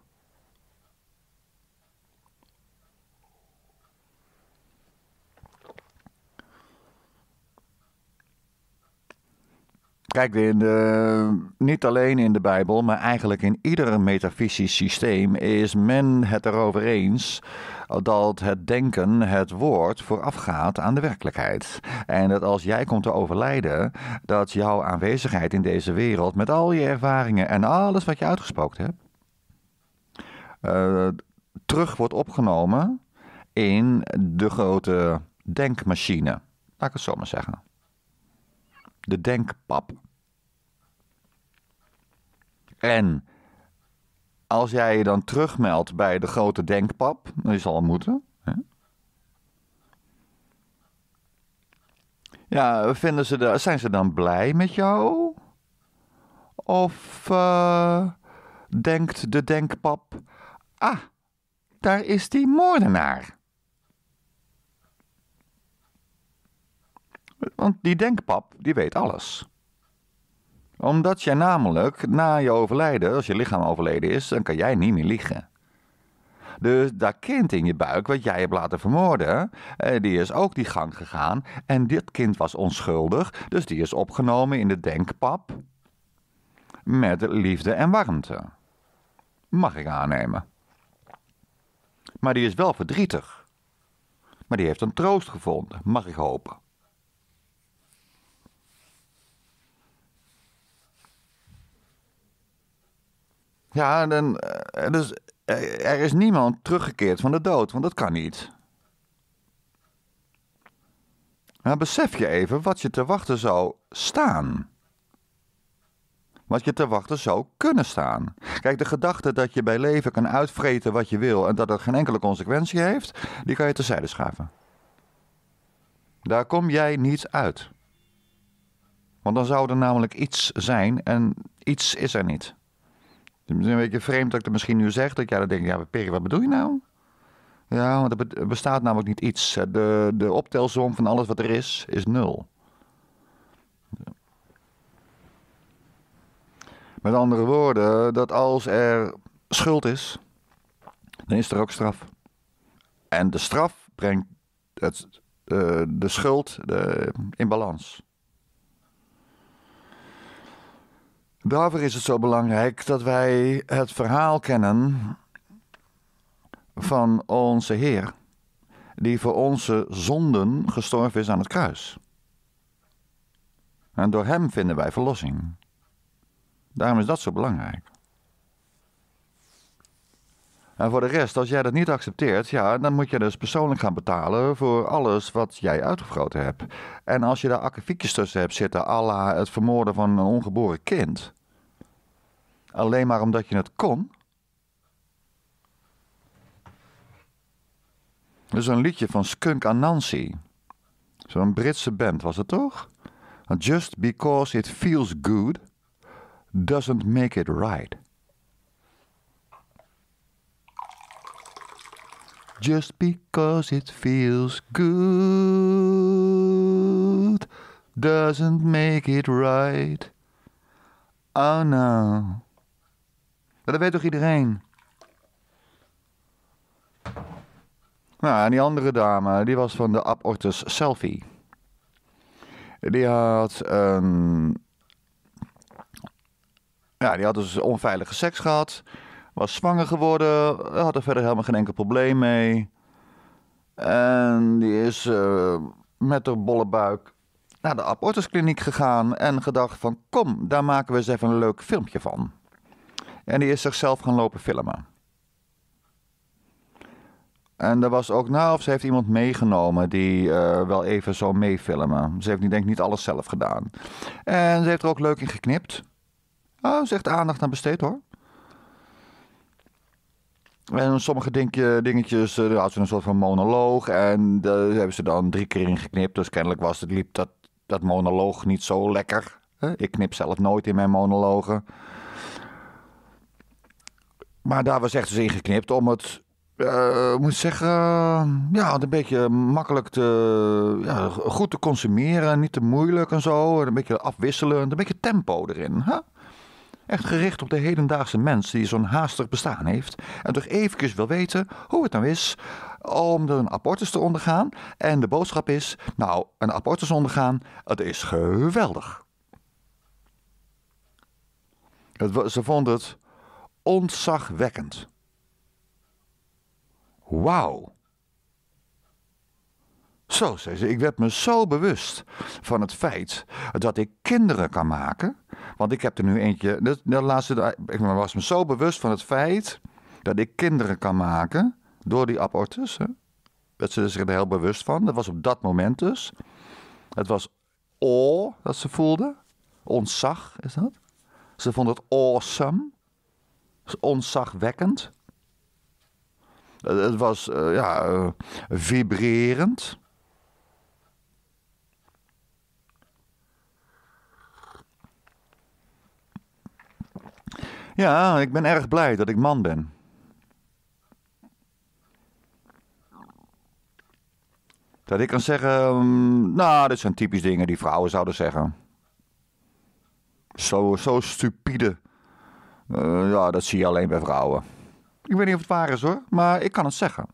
Kijk, in de, niet alleen in de Bijbel, maar eigenlijk in ieder metafysisch systeem is men het erover eens dat het denken, het woord, voorafgaat aan de werkelijkheid. En dat als jij komt te overlijden, dat jouw aanwezigheid in deze wereld met al je ervaringen en alles wat je uitgesproken hebt, uh, terug wordt opgenomen in de grote denkmachine. Laat ik het zo maar zeggen. De denkpap. En als jij je dan terugmeldt bij de grote denkpap, die zal moeten. Hè? Ja, vinden ze de, zijn ze dan blij met jou? Of uh, denkt de denkpap, ah, daar is die moordenaar. Want die denkpap, die weet alles omdat jij namelijk na je overlijden, als je lichaam overleden is, dan kan jij niet meer liegen. Dus dat kind in je buik, wat jij hebt laten vermoorden, eh, die is ook die gang gegaan. En dit kind was onschuldig, dus die is opgenomen in de denkpap. Met liefde en warmte. Mag ik aannemen. Maar die is wel verdrietig. Maar die heeft een troost gevonden, mag ik hopen. Ja, dan, eh, dus eh, er is niemand teruggekeerd van de dood, want dat kan niet. Besef je even wat je te wachten zou staan. Wat je te wachten zou kunnen staan. Kijk, de gedachte dat je bij leven kan uitvreten wat je wil en dat het geen enkele consequentie heeft, die kan je terzijde schuiven. Daar kom jij niet uit. Want dan zou er namelijk iets zijn en iets is er niet. Het is een beetje vreemd dat ik het misschien nu zeg. Dat jij dan denkt, ja, Perry, wat bedoel je nou? Ja, want er bestaat namelijk niet iets. De, de optelsom van alles wat er is, is nul. Met andere woorden, dat als er schuld is, dan is er ook straf. En de straf brengt het, de, eh, de schuld in balans. Daarvoor is het zo belangrijk dat wij het verhaal kennen van onze Heer, die voor onze zonden gestorven is aan het kruis. En door Hem vinden wij verlossing. Daarom is dat zo belangrijk. En voor de rest, als jij dat niet accepteert, ja, dan moet je dus persoonlijk gaan betalen voor alles wat jij uitgefroten hebt. En als je daar akkefietjes tussen hebt zitten, alla het vermoorden van een ongeboren kind, alleen maar omdat je het kon. Is een liedje van Skunk Anansi. Zo'n Britse band was het toch? Just because it feels good doesn't make it right. Just because it feels good doesn't make it right. Oh no. Dat weet toch iedereen? Nou, en die andere dame, die was van de abortus selfie. Die had een... Ja, die had dus onveilige seks gehad was zwanger geworden, had er verder helemaal geen enkel probleem mee. En die is uh, met haar bolle buik naar de abortuskliniek gegaan en gedacht van kom, daar maken we eens even een leuk filmpje van. En die is zichzelf gaan lopen filmen. En er was ook, nou, of ze heeft iemand meegenomen die uh, wel even zo meefilmen. Ze heeft denk ik niet alles zelf gedaan. En ze heeft er ook leuk in geknipt. Oh, ze heeft aandacht aan besteed hoor. En sommige dingetje, dingetjes, uh, had ze een soort van monoloog. En daar hebben ze dan drie keer in geknipt. Dus kennelijk was het, liep dat, dat monoloog niet zo lekker. Ik knip zelf nooit in mijn monologen. Maar daar was echt dus in geknipt om het, uh, moet ik zeggen, ja, een beetje makkelijk te, ja, goed te consumeren. Niet te moeilijk en zo. Een beetje afwisselend, een beetje tempo erin. Hè? Echt gericht op de hedendaagse mens die zo'n haastig bestaan heeft. En toch eventjes wil weten hoe het nou is om er een abortus te ondergaan. En de boodschap is, nou, een abortus ondergaan, het is geweldig. Het, ze vond het ontzagwekkend. Wauw. Zo, zei ze, ik werd me zo bewust van het feit dat ik kinderen kan maken. Want ik heb er nu eentje. De, laatste, ik was me zo bewust van het feit dat ik kinderen kan maken door die abortus. Dat ze zich er heel bewust van. Dat was op dat moment dus. Het was awe dat ze voelde. Ontzag is dat. Ze vond het awesome. Ontzagwekkend. Het was uh, ja, uh, vibrerend. Ja, ik ben erg blij dat ik man ben. Dat ik kan zeggen, um, nou, dit zijn typisch dingen die vrouwen zouden zeggen. Zo, zo stupide. Uh, ja, dat zie je alleen bij vrouwen. Ik weet niet of het waar is hoor, maar ik kan het zeggen.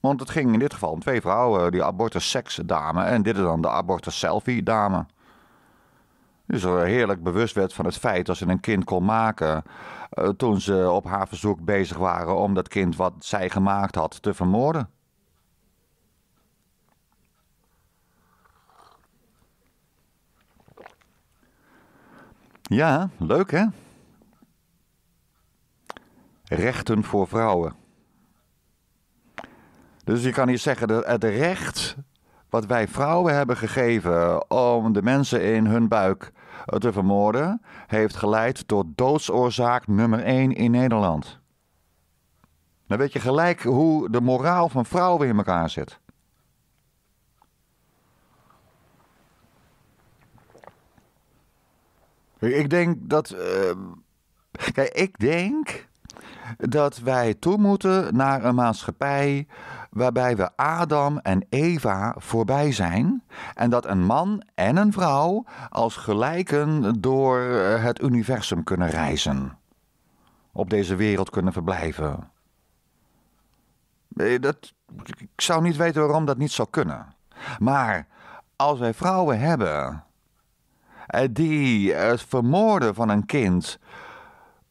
Want het ging in dit geval om twee vrouwen, die abortus seks dame en dit is dan de abortus selfie dame. Dus er heerlijk bewust werd van het feit dat ze een kind kon maken. Uh, toen ze op haar verzoek bezig waren om dat kind wat zij gemaakt had te vermoorden. Ja, leuk hè? Rechten voor vrouwen. Dus je kan hier zeggen dat het recht wat wij vrouwen hebben gegeven om de mensen in hun buik te vermoorden, heeft geleid tot doodsoorzaak nummer 1 in Nederland. Dan weet je gelijk hoe de moraal van vrouwen in elkaar zit. Ik denk dat. Uh, kijk, ik denk dat wij toe moeten naar een maatschappij waarbij we Adam en Eva voorbij zijn en dat een man en een vrouw als gelijken door het universum kunnen reizen, op deze wereld kunnen verblijven. Eh, dat, ik zou niet weten waarom dat niet zou kunnen. Maar als wij vrouwen hebben eh, die het vermoorden van een kind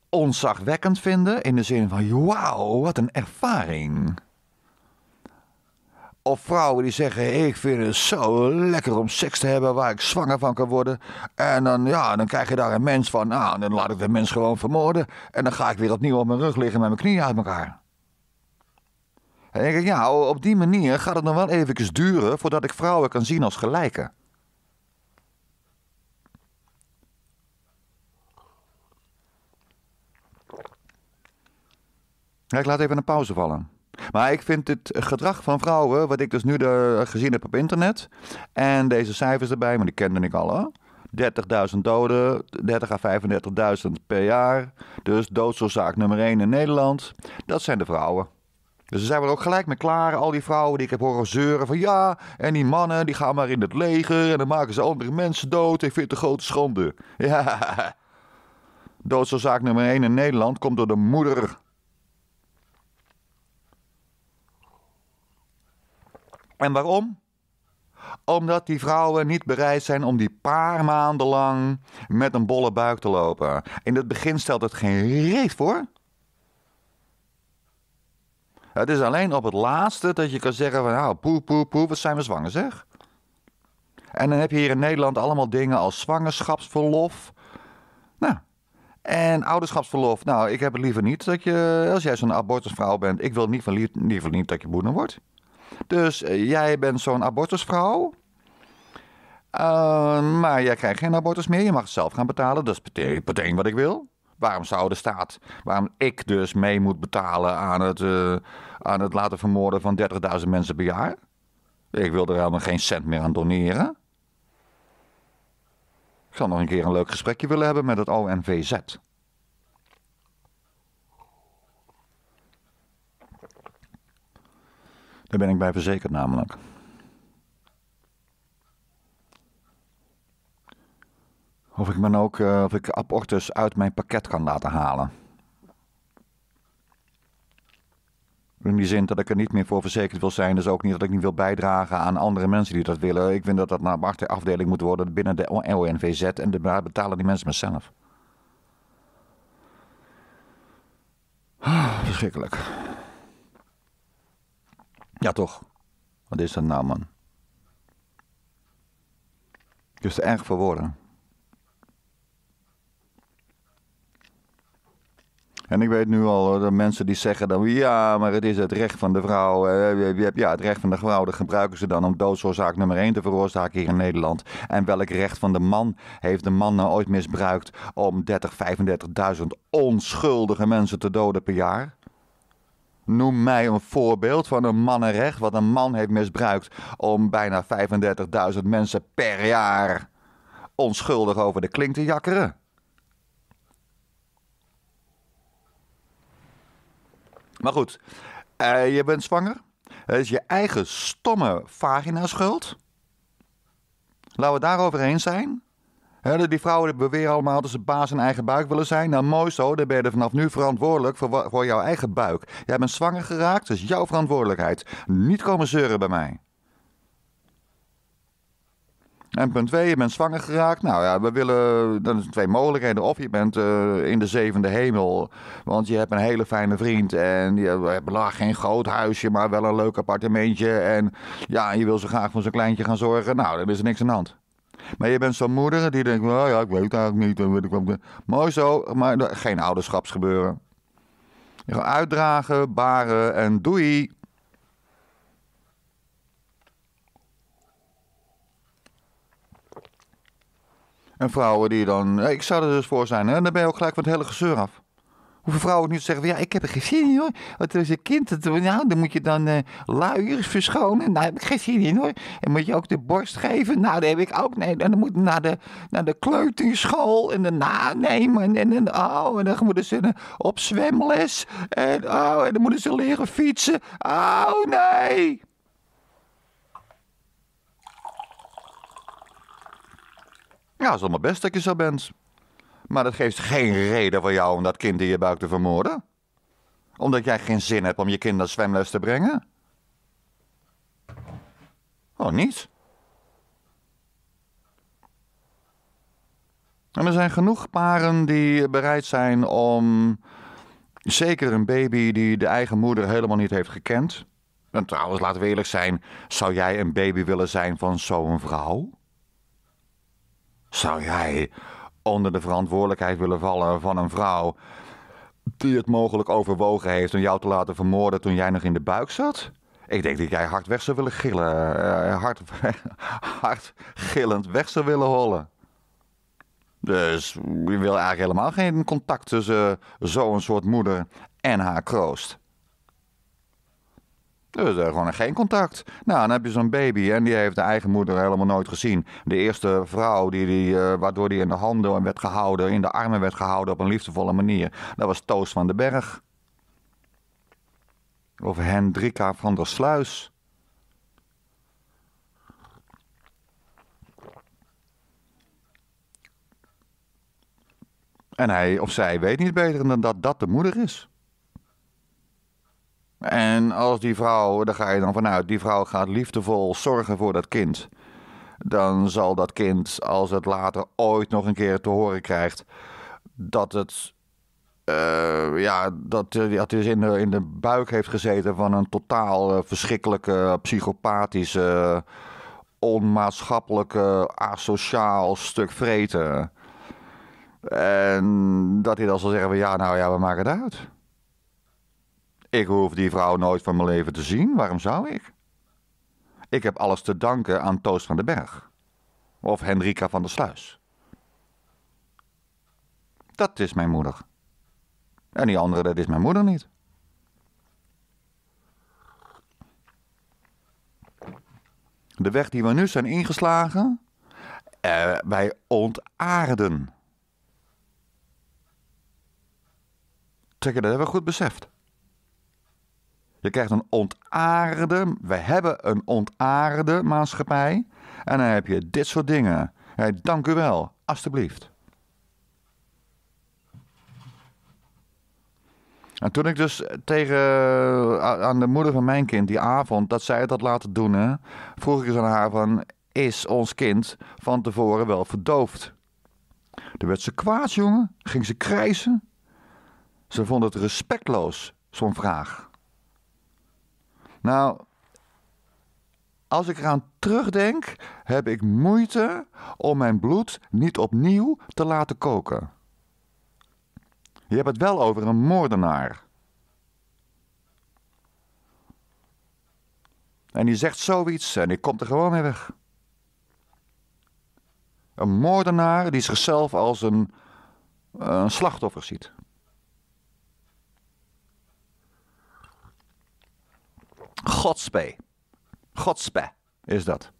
onzagwekkend vinden. In de zin van, wauw, wat een ervaring. Of vrouwen die zeggen, ik vind het zo lekker om seks te hebben waar ik zwanger van kan worden. En dan, ja, dan krijg je daar een mens van, nou, dan laat ik de mens gewoon vermoorden. En dan ga ik weer opnieuw op mijn rug liggen met mijn knieën uit elkaar. En denk ik, ja, op die manier gaat het nog wel even duren voordat ik vrouwen kan zien als gelijken. Ja, ik laat even een pauze vallen. Maar ik vind het gedrag van vrouwen, wat ik dus nu de, gezien heb op internet, en deze cijfers erbij, maar die kende ik al 30.000 doden, 30 à 35.000 per jaar. Dus doodsoorzaak nummer 1 in Nederland. Dat zijn de vrouwen. Dus daar zijn we er ook gelijk mee klaar. Al die vrouwen die ik heb horen zeuren van ja, en die mannen die gaan maar in het leger en dan maken ze andere mensen dood. Ik vind het een grote schande. Ja. Doodsoorzaak nummer 1 in Nederland komt door de moeder En waarom? Omdat die vrouwen niet bereid zijn om die paar maanden lang met een bolle buik te lopen. In het begin stelt het geen reet voor. Het is alleen op het laatste dat je kan zeggen van nou, poe, poe, poe, wat zijn we zwanger zeg. En dan heb je hier in Nederland allemaal dingen als zwangerschapsverlof. Nou, en ouderschapsverlof. Nou, ik heb het liever niet dat je, als jij zo'n abortusvrouw bent, ik wil niet van liever niet dat je moeder wordt. Dus eh, jij bent zo'n abortusvrouw. Uh, maar jij krijgt geen abortus meer. Je mag het zelf gaan betalen. Dat is meteen wat ik wil. Waarom zou de staat, waarom ik dus mee moet betalen aan het, uh, aan het laten vermoorden van 30.000 mensen per jaar? Ik wil er helemaal geen cent meer aan doneren. Ik zou nog een keer een leuk gesprekje willen hebben met het ONVZ. Daar ben ik bij verzekerd namelijk. Of ik, ben ook, eh, of ik abortus uit mijn pakket kan laten halen. In die zin dat ik er niet meer voor verzekerd wil zijn. Dus ook niet dat ik niet wil bijdragen aan andere mensen die dat willen. Ik vind dat dat naar een afdeling moet worden binnen de ONVZ. En daar betalen die mensen mezelf. zelf. Verschrikkelijk. Ja, toch? Wat is dat nou, man? Het is erg voor. En ik weet nu al de mensen die zeggen dan ja, maar het is het recht van de vrouw. Ja, het recht van de vrouw, dat gebruiken ze dan om doodsoorzaak nummer 1 te veroorzaken hier in Nederland. En welk recht van de man heeft de man nou ooit misbruikt om 30, 35.000 onschuldige mensen te doden per jaar? Noem mij een voorbeeld van een mannenrecht wat een man heeft misbruikt om bijna 35.000 mensen per jaar onschuldig over de klink te jakkeren. Maar goed, uh, je bent zwanger. Het is je eigen stomme vagina schuld. Laten we daarover eens zijn. Die vrouwen die beweren allemaal dat ze baas in eigen buik willen zijn. Nou, mooi zo, dan ben je vanaf nu verantwoordelijk voor, voor jouw eigen buik. Jij bent zwanger geraakt, dat is jouw verantwoordelijkheid. Niet komen zeuren bij mij. En punt 2, je bent zwanger geraakt. Nou ja, we willen, dan zijn twee mogelijkheden. Of je bent uh, in de zevende hemel, want je hebt een hele fijne vriend en je hebt geen groot huisje, maar wel een leuk appartementje. En ja, je wil zo graag voor zo'n kleintje gaan zorgen. Nou, dan is er niks aan de hand. Maar je bent zo'n moeder die denkt, nou ja, ik weet eigenlijk niet. Mooi zo, maar geen ouderschapsgebeuren. Je gaat uitdragen, baren en doei. En vrouwen die dan, ik zou er dus voor zijn, en dan ben je ook gelijk van het hele gezeur af. Hoeveel vrouwen niet zeggen van, ja, ik heb er geen zin in hoor. Want er is een kind, dat, nou, dan moet je dan uh, luiers verschonen. Nou, heb ik geen zin in hoor. En moet je ook de borst geven. Nou, dat heb ik ook. Nee, dan moet naar de, naar de kleuterschool en dan nanemen. En, en, en, oh, en dan moeten ze op zwemles. En, oh, en dan moeten ze leren fietsen. Oh, nee. Ja, het is allemaal best dat je zo bent. Maar dat geeft geen reden voor jou om dat kind in je buik te vermoorden. Omdat jij geen zin hebt om je kind naar zwemles te brengen. Oh, niet? En er zijn genoeg paren die bereid zijn om. Zeker een baby die de eigen moeder helemaal niet heeft gekend. En trouwens, laten we eerlijk zijn: zou jij een baby willen zijn van zo'n vrouw? Zou jij onder de verantwoordelijkheid willen vallen van een vrouw die het mogelijk overwogen heeft om jou te laten vermoorden toen jij nog in de buik zat? Ik denk dat jij hard weg zou willen gillen, uh, hard, hard gillend weg zou willen hollen. Dus je wil eigenlijk helemaal geen contact tussen zo'n soort moeder en haar kroost. Dus er gewoon geen contact. Nou, dan heb je zo'n baby en die heeft de eigen moeder helemaal nooit gezien. De eerste vrouw die, die, uh, waardoor die in de handen werd gehouden, in de armen werd gehouden op een liefdevolle manier, dat was Toos van den Berg. Of Hendrika van der Sluis. En hij of zij weet niet beter dan dat dat de moeder is. En als die vrouw, daar ga je dan vanuit, die vrouw gaat liefdevol zorgen voor dat kind. Dan zal dat kind, als het later ooit nog een keer te horen krijgt dat het. Uh, ja, dat, het is in de, in de buik heeft gezeten van een totaal uh, verschrikkelijke, psychopathische, onmaatschappelijke, asociaal stuk vreten. En dat hij dan zal zeggen ja, nou ja, we maken het uit. Ik hoef die vrouw nooit van mijn leven te zien. Waarom zou ik? Ik heb alles te danken aan Toos van den Berg. Of Henrika van der Sluis. Dat is mijn moeder. En die andere, dat is mijn moeder niet. De weg die we nu zijn ingeslagen, eh, wij ontaarden. Je, dat hebben we goed beseft. Je krijgt een ontaarde, we hebben een ontaarde maatschappij. En dan heb je dit soort dingen. Hey, dank u wel, alstublieft. En toen ik dus tegen aan de moeder van mijn kind die avond dat zij het had laten doen, hè, vroeg ik eens aan haar van, is ons kind van tevoren wel verdoofd? Toen werd ze kwaad, jongen. Ging ze krijsen. Ze vond het respectloos Zo'n vraag. Nou, als ik eraan terugdenk, heb ik moeite om mijn bloed niet opnieuw te laten koken. Je hebt het wel over een moordenaar. En die zegt zoiets en ik kom er gewoon mee weg. Een moordenaar die zichzelf als een, een slachtoffer ziet. Godspee. Godspe is dat.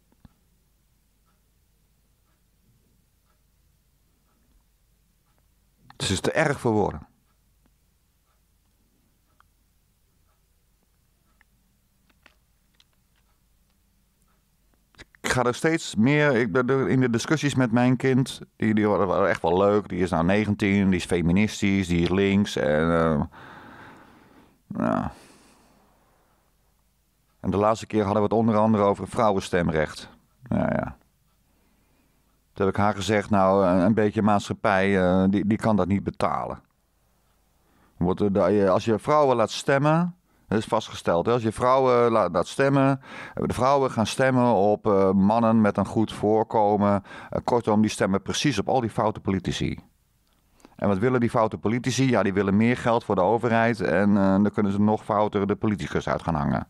Het is te erg voor woorden. Ik ga er steeds meer, ik in de discussies met mijn kind, die, die waren echt wel leuk. Die is nou 19, die is feministisch, die is links en... Uh, nou, en de laatste keer hadden we het onder andere over vrouwenstemrecht. Ja, ja. Toen heb ik haar gezegd, nou, een beetje maatschappij, uh, die, die kan dat niet betalen. Als je vrouwen laat stemmen, dat is vastgesteld. Hè? Als je vrouwen laat, stemmen, de vrouwen gaan stemmen op uh, mannen met een goed voorkomen. Uh, kortom, die stemmen precies op al die foute politici. En wat willen die foute politici? Ja, die willen meer geld voor de overheid en dan kunnen ze nog fouter de politicus uit gaan hangen.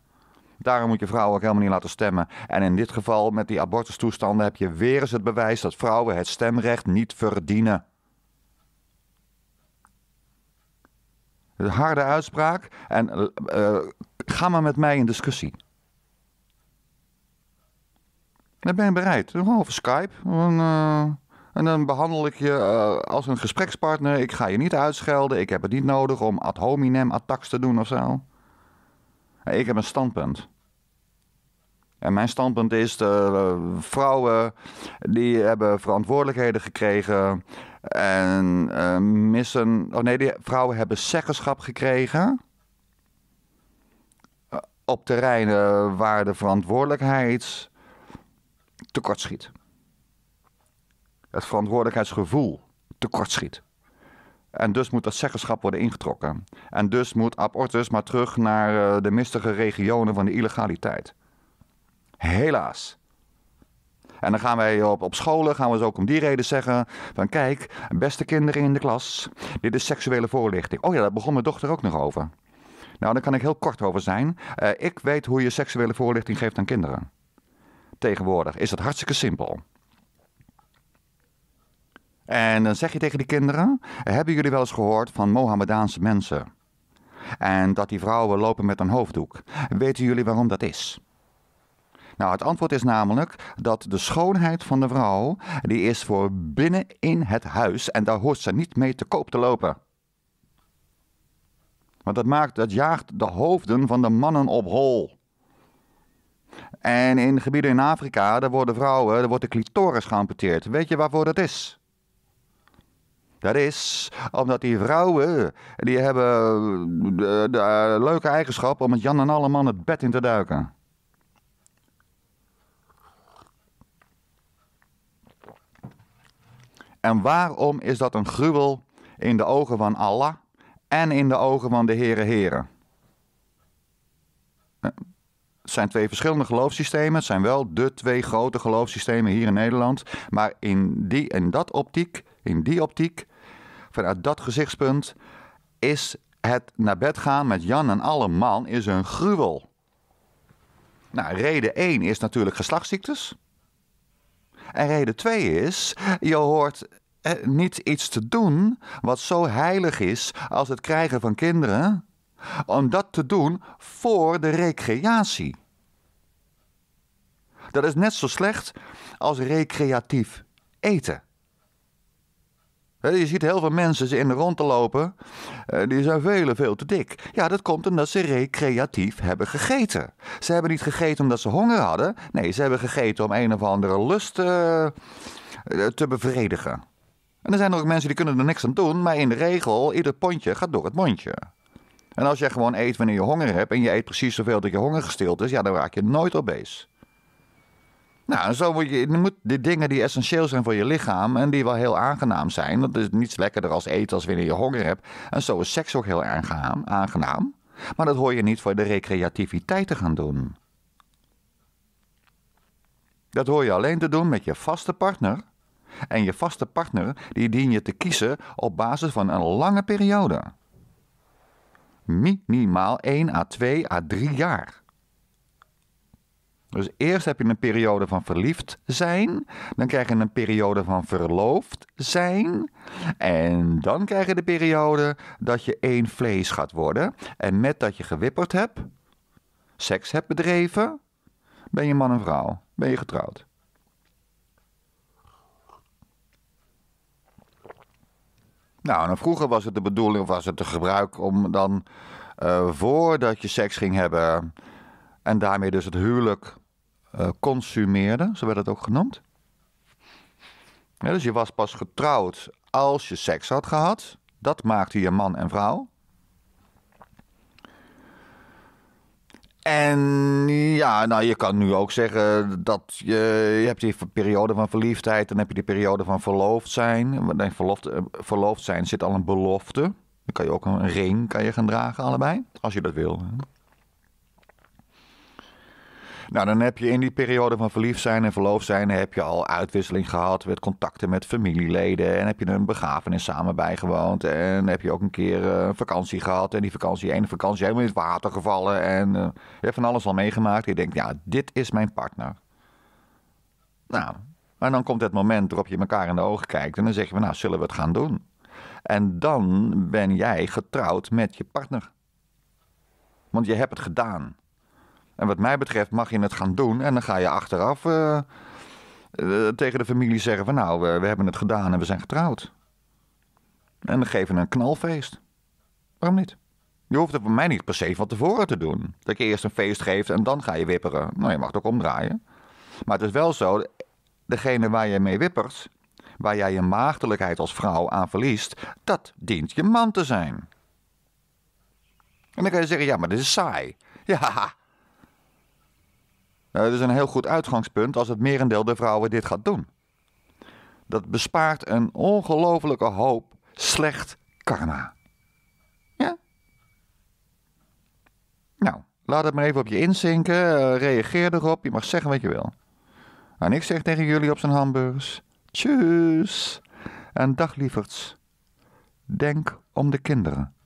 Daarom moet je vrouwen ook helemaal niet laten stemmen. En in dit geval met die abortustoestanden heb je weer eens het bewijs dat vrouwen het stemrecht niet verdienen. Een harde uitspraak en uh, ga maar met mij in discussie. Dan ben je bereid. Over Skype. En, uh, en dan behandel ik je als een gesprekspartner. Ik ga je niet uitschelden. Ik heb het niet nodig om ad hominem attacks te doen of zo. Ik heb een standpunt. En mijn standpunt is, de uh, vrouwen die hebben verantwoordelijkheden gekregen en uh, missen, oh nee, die vrouwen hebben zeggenschap gekregen uh, op terreinen waar de verantwoordelijkheid tekortschiet. Het verantwoordelijkheidsgevoel tekortschiet. En dus moet dat zeggenschap worden ingetrokken. En dus moet abortus maar terug naar uh, de mistige regionen van de illegaliteit. Helaas. En dan gaan wij op, op scholen, gaan we dus ook om die reden zeggen van kijk, beste kinderen in de klas, dit is seksuele voorlichting. Oh ja, daar begon mijn dochter ook nog over. Nou, daar kan ik heel kort over zijn. Uh, ik weet hoe je seksuele voorlichting geeft aan kinderen. Tegenwoordig is dat hartstikke simpel. En dan zeg je tegen die kinderen: Hebben jullie wel eens gehoord van Mohammedaanse mensen? En dat die vrouwen lopen met een hoofddoek. Weten jullie waarom dat is? Nou, het antwoord is namelijk dat de schoonheid van de vrouw, die is voor binnen in het huis en daar hoort ze niet mee te koop te lopen. Want dat, maakt, dat jaagt de hoofden van de mannen op hol. En in gebieden in Afrika, daar worden vrouwen, daar wordt de clitoris geamputeerd. Weet je waarvoor dat is? Dat is omdat die vrouwen, die hebben de, de leuke eigenschap om met Jan en alle man het bed in te duiken. En waarom is dat een gruwel in de ogen van Allah en in de ogen van de Heere Heren? Het zijn twee verschillende geloofssystemen. Het zijn wel de twee grote geloofssystemen hier in Nederland. Maar in die, in dat optiek, in die optiek, vanuit dat gezichtspunt, is het naar bed gaan met Jan en alle man is een gruwel. Nou, reden 1 is natuurlijk geslachtsziektes. En reden 2 is, je hoort niet iets te doen wat zo heilig is als het krijgen van kinderen, om dat te doen voor de recreatie. Dat is net zo slecht als recreatief eten. Je ziet heel veel mensen in de rond te lopen, eh, die zijn veel, veel te dik. Ja, dat komt omdat ze recreatief hebben gegeten. Ze hebben niet gegeten omdat ze honger hadden. Nee, ze hebben gegeten om een of andere lust uh, te bevredigen. En er zijn ook mensen die kunnen er niks aan doen, maar in de regel, ieder pondje gaat door het mondje. En als je gewoon eet wanneer je honger hebt en je eet precies zoveel dat je honger gestild is, ja, dan raak je nooit obese. Nou, zo moet je, de dingen die essentieel zijn voor je lichaam en die wel heel aangenaam zijn. Dat is niets lekkerder als eten als wanneer je honger hebt. En zo is seks ook heel aangenaam. Maar dat hoor je niet voor de recreativiteit te gaan doen. Dat hoor je alleen te doen met je vaste partner. En je vaste partner die dien je te kiezen op basis van een lange periode. Minimaal 1 à 2 à 3 jaar. Dus eerst heb je een periode van verliefd zijn, dan krijg je een periode van verloofd zijn, en dan krijg je de periode dat je één vlees gaat worden. En met dat je gewipperd hebt, seks hebt bedreven, ben je man en vrouw, ben je getrouwd. Nou, en vroeger was het de bedoeling, of was het de gebruik om dan uh, voordat je seks ging hebben en daarmee dus het huwelijk uh, consumeerde, zo werd het ook genoemd. Dus je was pas getrouwd als je seks had gehad. Dat maakte je man en vrouw. En ja, nou, je kan nu ook zeggen dat je, je hebt die periode van verliefdheid, dan heb je die periode van verloofd zijn. verloofd, eh, verloofd zijn zit al een belofte. Dan kan je ook een ring kan je gaan dragen, allebei, als je dat wil. Nou, dan heb je in die periode van verliefd zijn en verloofd zijn... heb je al uitwisseling gehad met contacten met familieleden... en heb je een begrafenis samen bijgewoond... en heb je ook een keer uh, vakantie gehad... en die vakantie, ene vakantie helemaal in het water gevallen... en uh, je hebt van alles al meegemaakt. Je denkt, ja, dit is mijn partner. Nou, en dan komt het moment waarop je elkaar in de ogen kijkt... en dan zeg je, nou, zullen we het gaan doen? En dan ben jij getrouwd met je partner. Want je hebt het gedaan. En wat mij betreft mag je het gaan doen en dan ga je achteraf uh, uh, tegen de familie zeggen van nou, we, we, hebben het gedaan en we zijn getrouwd. En dan geven we een knalfeest. Waarom niet? Je hoeft het voor mij niet per se van tevoren te doen. Dat je eerst een feest geeft en dan ga je wipperen. Nou, je mag het ook omdraaien. Maar het is wel zo, degene waar je mee wippert, waar jij je maagdelijkheid als vrouw aan verliest, dat dient je man te zijn. En dan kan je zeggen, ja, maar dit is saai. Ja, nou, dat is een heel goed uitgangspunt als het merendeel der vrouwen dit gaat doen. Dat bespaart een ongelofelijke hoop slecht karma. Ja? Nou, laat het maar even op je inzinken. Uh, reageer erop. Je mag zeggen wat je wil. En ik zeg tegen jullie op zijn hamburgers. Tjus. En dag lieverds. Denk om de kinderen.